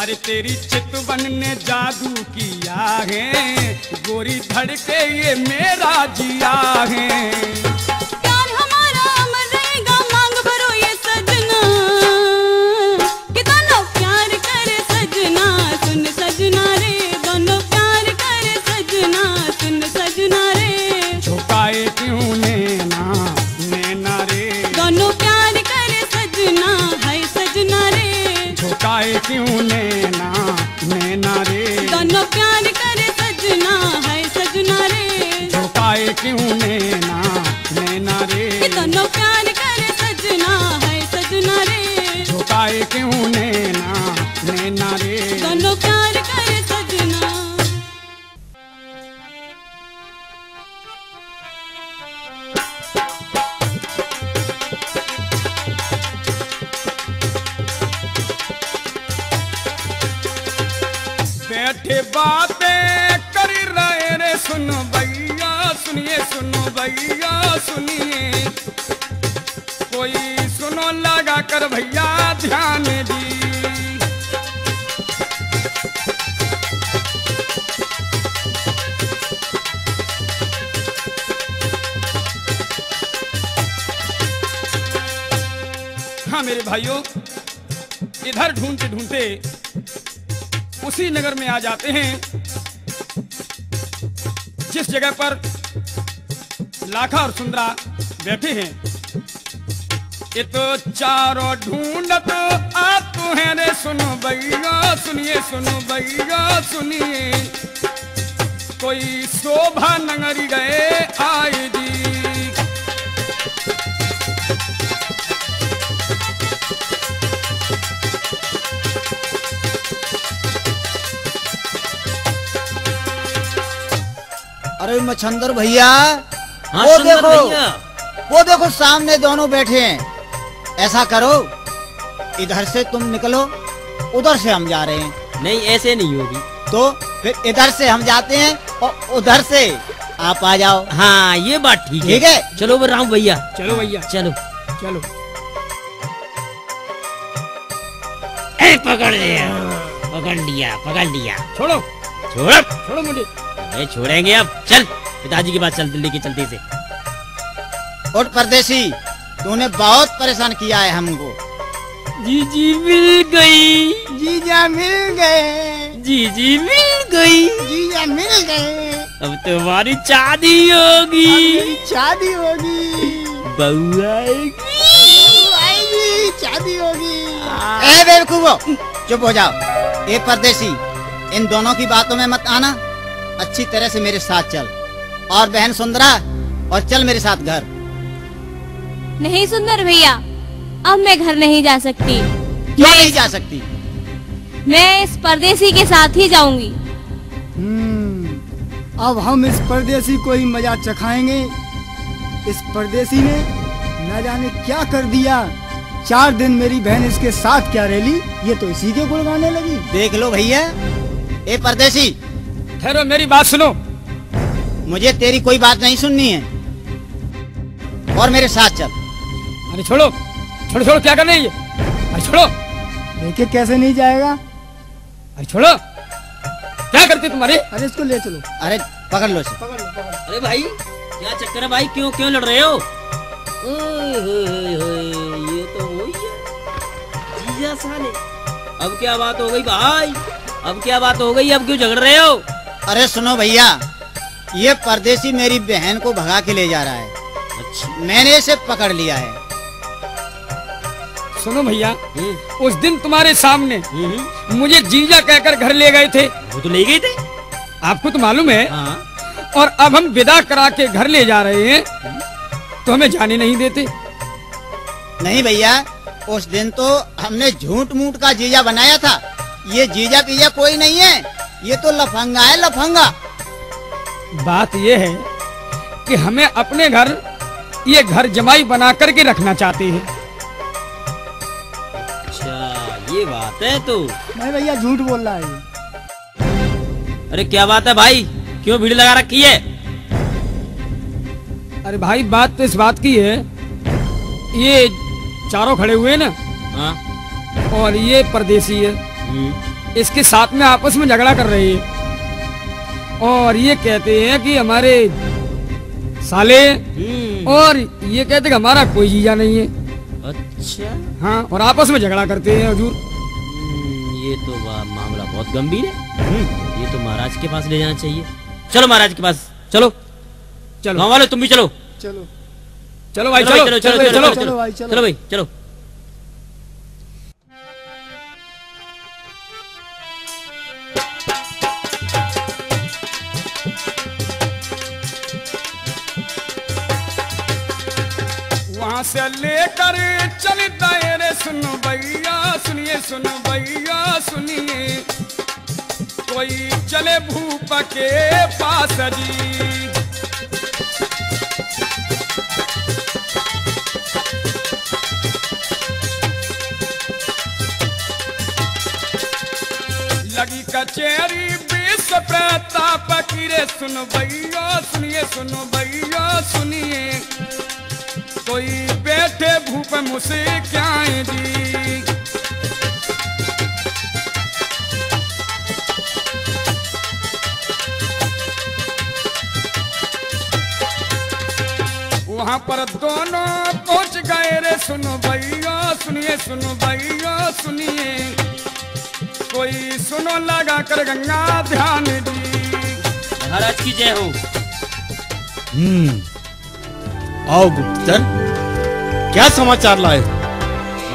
अरे तेरी चितवन ने जादू किया है गोरी धड़के ये मेरा जिया है। जाते हैं। जिस जगह पर लाखा और सुंदरा बैठे हैं, ये तो चारों ढूंढत तो आप हैं रे। सुनो भैया, सुनिए, सुनो भैया, सुनिए। कोई शोभा नगरी गए आई दी अरे मच्छंदर भैया हाँ, वो देखो वो देखो सामने दोनों बैठे हैं। ऐसा करो इधर से तुम निकलो उधर से हम जा रहे हैं। नहीं ऐसे नहीं होगी। तो फिर इधर से हम जाते हैं और उधर से आप आ जाओ। हाँ ये बात ठीक है। ठीक है? चलो राम भैया। चलो भैया। चलो। चलो। ए पकड़ लिया। पकड़ लिया पकड़ लिया। छोड़ो। छोड़ो। छोड़ो मुझे। अरे छोड़ेंगे अब। चल पिताजी के पास चल दिल्ली की चलती से। उठ परदेसी तूने बहुत परेशान किया है हमको। जी जी मिल गई। जीजा मिल गए। जी जी मिल गई। जीजा मिल गए। अब तुम्हारी शादी होगी। शादी होगी। बहू आएगी। बहू आएगी शादी होगी। ए बेवकूफो चुप हो जाओ। ए परदेसी इन दोनों की बातों में मत आना। अच्छी तरह से मेरे साथ चल। और बहन सुंदरा और चल मेरे साथ घर। नहीं सुंदर भैया अब मैं घर नहीं जा सकती। क्यों नहीं जा सकती? मैं इस परदेसी के साथ ही जाऊँगी। हम्म, अब हम इस परदेसी को ही मज़ा चखाएँगे। इस परदेसी ने न जाने क्या कर दिया। चार दिन मेरी बहन इसके साथ क्या रेली ये तो इसी के गुण गाने लगी। देख लो भैया ए परदेसी ठहरो मेरी बात सुनो। मुझे तेरी कोई बात नहीं सुननी है। और मेरे साथ चल। अरे छोड़ो छोड़ो छोड़ो क्या करना है ये? अरे छोड़ो। देखे कैसे नहीं जाएगा? अरे छोड़ो। क्या करते तुम्हारे? अरे इसको ले चलो। अरे पकड़ लो इसे। पकड़ लो पकड़ अरे भाई क्या चक्कर है भाई? क्यों क्यों लड़ रहे हो? ओए होए होए होए, ये तो वही है जीजा साले। अब क्या बात हो गई भाई? अब क्या बात हो गई? अब क्यों झगड़ रहे हो? अरे सुनो भैया ये परदेसी मेरी बहन को भगा के ले जा रहा है। अच्छा। मैंने इसे पकड़ लिया है। सुनो भैया हम्म, उस दिन तुम्हारे सामने हम्म, मुझे जीजा कहकर घर ले गए थे। वो तो ले गए थे? आपको तो मालूम है हाँ। और अब हम विदा करा के घर ले जा रहे हैं तो हमें जाने नहीं देते। नहीं भैया उस दिन तो हमने झूठ मूठ का जीजा बनाया था। ये जीजा पीजा कोई नहीं है। ये तो लफंगा है लफंगा। बात ये है कि हमें अपने घर ये घर जमाई बना करके रखना चाहते हैं। अच्छा ये बात है तो। नहीं भैया झूठ बोल रहा है। अरे क्या बात है भाई? क्यों भीड़ लगा रखी है? अरे भाई बात तो इस बात की है ये चारों खड़े हुए ना हाँ। और ये परदेसी है। हम्म, इसके साथ में आपस में झगड़ा कर रहे हैं और ये कहते हैं कि हमारे साले हम्म, और ये कहते हैं कि हमारा कोई जीजा नहीं है अच्छा हाँ और आपस में झगड़ा करते हैं हजूर हम्म, ये तो मामला बहुत गंभीर है हम्म, ये तो महाराज के पास ले जाना चाहिए चलो महाराज के पास चलो चलो वाले तुम भी चलो चलो चलो भाई चलो चलो चलो चलो भाई, चलो। से लेकर चल दायरे सुनो भैया, सुनिए, सुनो भैया, सुनिए। कोई चले भूप के पास जी। लगी कचेरी विश्व प्रताप की रे, सुनो भैया, सुनिए, सुनो भैया, सुनिए। कोई बैठे भूप मुसे क्या है जी। वहाँ पर दोनों पहुँच गए रे सुनो भैया सुनिए सुनो भैया सुनिए। कोई सुनो लगा कर गंगा ध्यान दी। महाराज की जय हो। हम्म। आओ गुप्तचर क्या समाचार लाए? हो?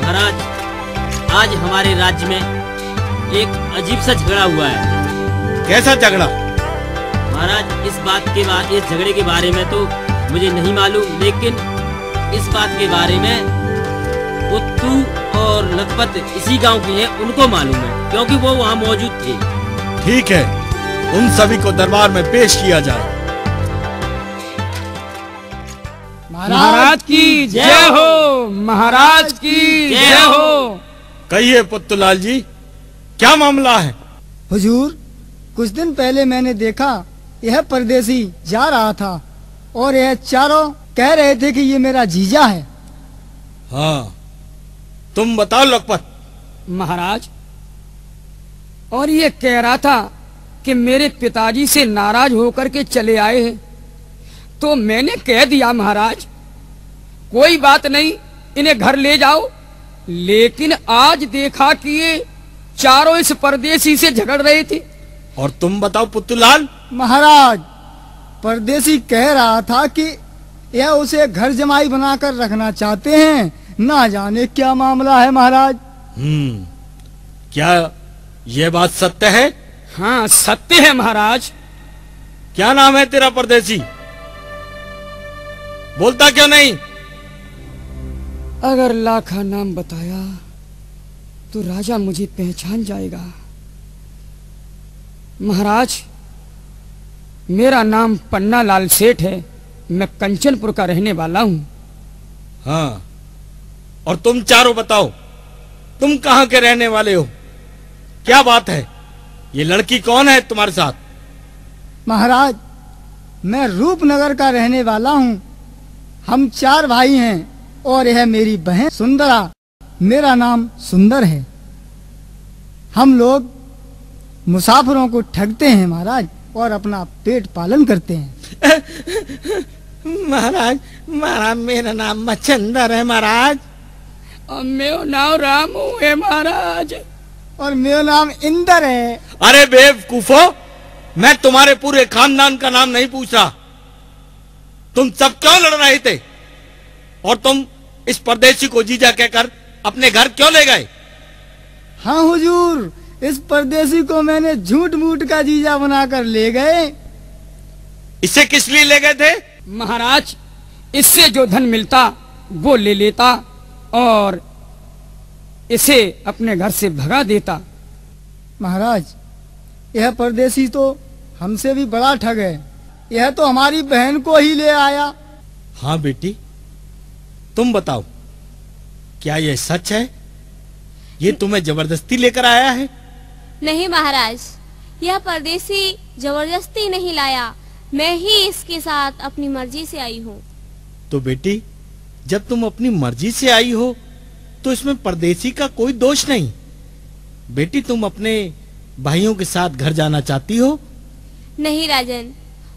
महाराज आज हमारे राज्य में एक अजीब सा झगड़ा हुआ है। कैसा झगड़ा? महाराज इस बात के बाद इस झगड़े के बारे में तो मुझे नहीं मालूम लेकिन इस बात के बारे में उत्तू और लखपत इसी गाँव के हैं उनको मालूम है क्योंकि वो वहाँ मौजूद थे। ठीक है उन सभी को दरबार में पेश किया जाए। महाराज की जय हो। महाराज की जय हो। कहिए पुत्तलाल जी क्या मामला है? हुजूर कुछ दिन पहले मैंने देखा यह परदेसी जा रहा था और यह चारों कह रहे थे कि ये मेरा जीजा है। हाँ तुम बताओ लखपत। महाराज और ये कह रहा था कि मेरे पिताजी से नाराज़ होकर के चले आए हैं। तो मैंने कह दिया महाराज कोई बात नहीं इन्हें घर ले जाओ। लेकिन आज देखा कि ये चारों इस परदेसी से झगड़ रहे थे। और तुम बताओ पुत्तलाल महाराज परदेसी कह रहा था कि यह उसे घर जमाई बनाकर रखना चाहते हैं। ना जाने क्या मामला है महाराज। हम्म क्या यह बात सत्य है? हाँ सत्य है महाराज। क्या नाम है तेरा परदेसी? बोलता क्यों नहीं? अगर लाखा नाम बताया तो राजा मुझे पहचान जाएगा। महाराज मेरा नाम पन्ना लाल सेठ है। मैं कंचनपुर का रहने वाला हूँ। हाँ और तुम चारों बताओ तुम कहाँ के रहने वाले हो? क्या बात है? ये लड़की कौन है तुम्हारे साथ? महाराज मैं रूपनगर का रहने वाला हूँ। हम चार भाई हैं। और यह मेरी बहन सुंदरा। मेरा नाम सुंदर है। हम लोग मुसाफिरों को ठगते हैं महाराज और अपना पेट पालन करते हैं। महाराज महाराज मेरा नाम मच्छंदर है महाराज। और मेरा नाम रामू है महाराज। और मेरा नाम इंदर है। अरे बेवकूफो मैं तुम्हारे पूरे खानदान का नाम नहीं पूछ। रहा तुम सब क्यों लड़ रहे थे? और तुम इस परदेसी को जीजा कहकर अपने घर क्यों ले गए? हाँ हुजूर इस परदेसी को मैंने झूठ मूठ का जीजा बनाकर ले गए। इसे किस लिए ले गए थे? महाराज इससे जो धन मिलता वो ले लेता और इसे अपने घर से भगा देता। महाराज यह परदेसी तो हमसे भी बड़ा ठग है। यह तो हमारी बहन को ही ले आया। हाँ बेटी तुम बताओ क्या यह सच है? ये तुम्हें ज़बरदस्ती लेकर आया है? नहीं महाराज यह परदेसी ज़बरदस्ती नहीं लाया। मैं ही इसके साथ अपनी मर्ज़ी से आई हूँ। तो बेटी जब तुम अपनी मर्ज़ी से आई हो तो इसमें परदेसी का कोई दोष नहीं। बेटी तुम अपने भाइयों के साथ घर जाना चाहती हो? नहीं राजन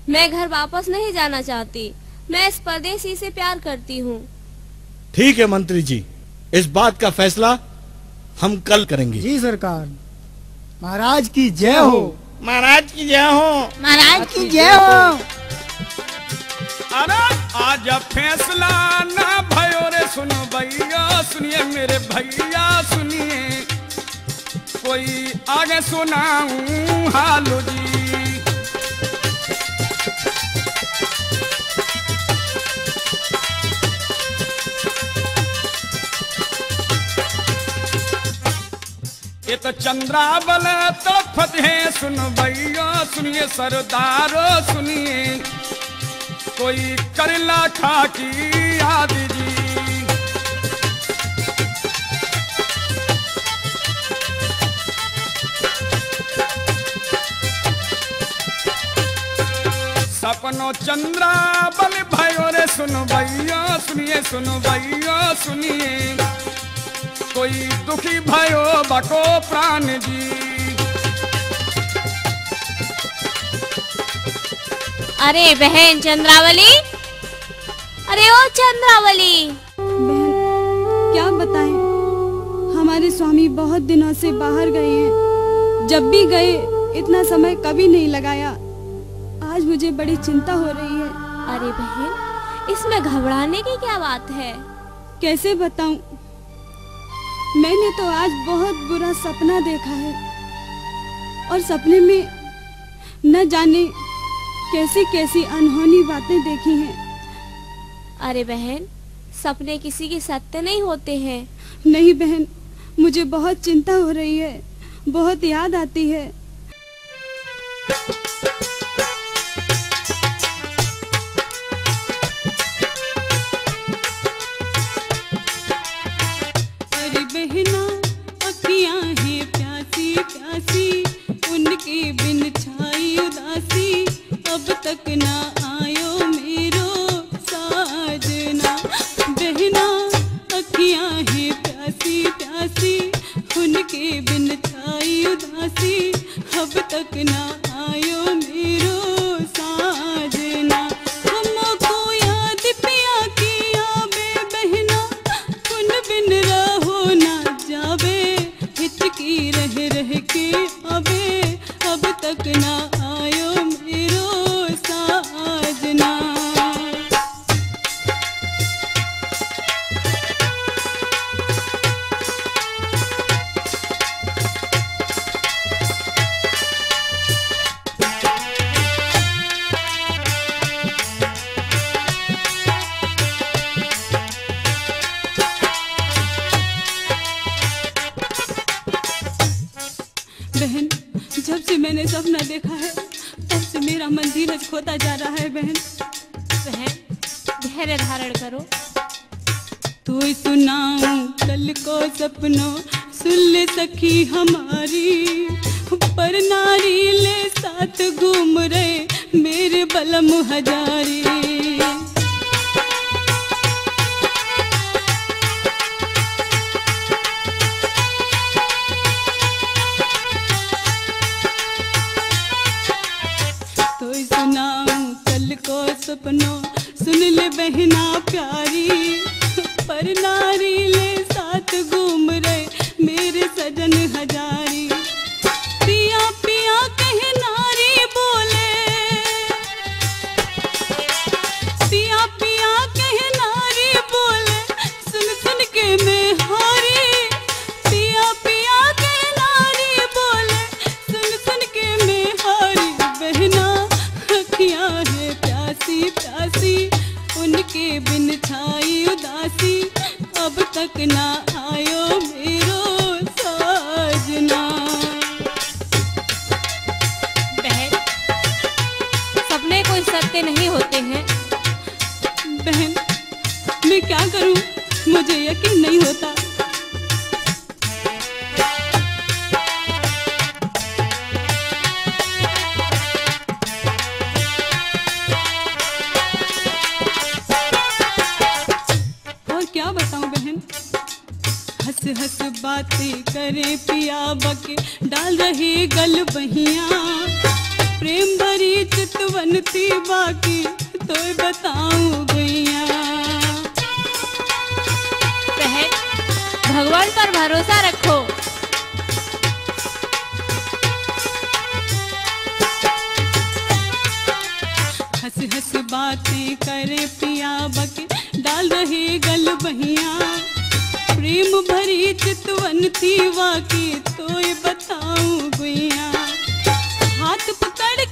मैं घर वापस नहीं जाना चाहती। मैं इस परदेसी से प्यार करती हूँ। ठीक है मंत्री जी इस बात का फैसला हम कल करेंगे। जी सरकार। महाराज की जय हो। महाराज की जय हो। महाराज की जय हो। अरे आज फैसला ना भयो रे सुनो भैया सुनिए मेरे भैया सुनिए। कोई आगे सुनाऊं हालो जी। ये तो चंद्रावल तो फतेह सुन भैया, सुनिए सरदारो, सुनिए। कोई करला खा की याद जी। सपनो चंद्रा बल भयो रे, सुन भैया, सुनिए, सुन भैया, सुनिए। कोई दुखी भयो बको प्राण जी। अरे बहन चंद्रावली। अरे ओ चंद्रावली। बहन क्या बताएँ? हमारे स्वामी बहुत दिनों से बाहर गए हैं। जब भी गए इतना समय कभी नहीं लगाया। आज मुझे बड़ी चिंता हो रही है। अरे बहन इसमें घबराने की क्या बात है? कैसे बताऊँ? मैंने तो आज बहुत बुरा सपना देखा है। और सपने में न जाने कैसी कैसी अनहोनी बातें देखी हैं। अरे बहन सपने किसी के सत्य नहीं होते हैं। नहीं बहन मुझे बहुत चिंता हो रही है बहुत याद आती है।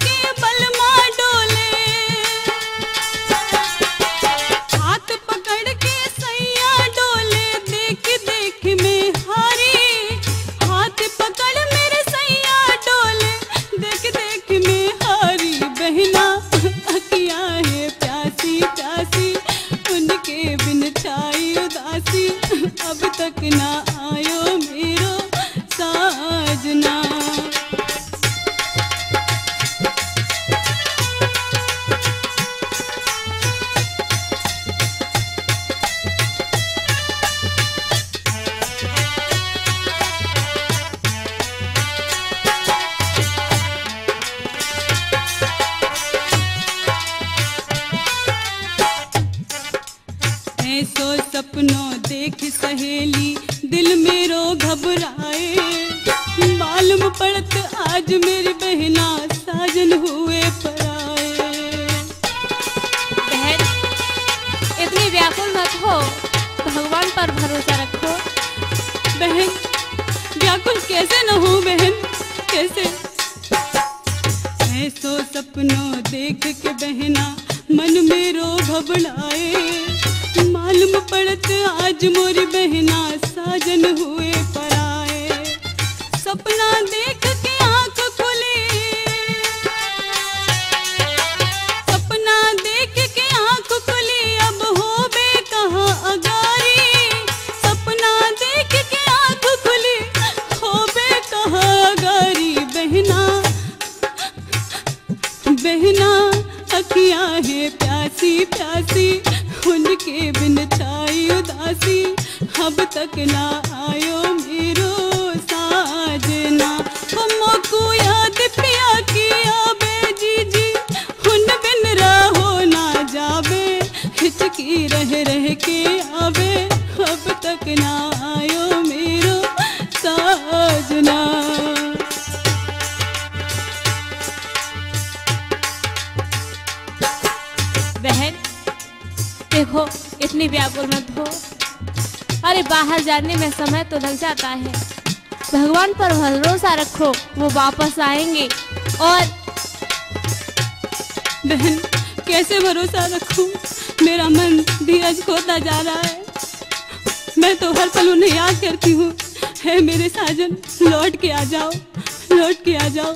के आएँगे और बहन, कैसे भरोसा रखूँ? मेरा मन धीरज खोता जा रहा है। मैं तो हर पल उन्हें याद करती हूँ। है मेरे साजन, लौट के आ जाओ, लौट के आ जाओ।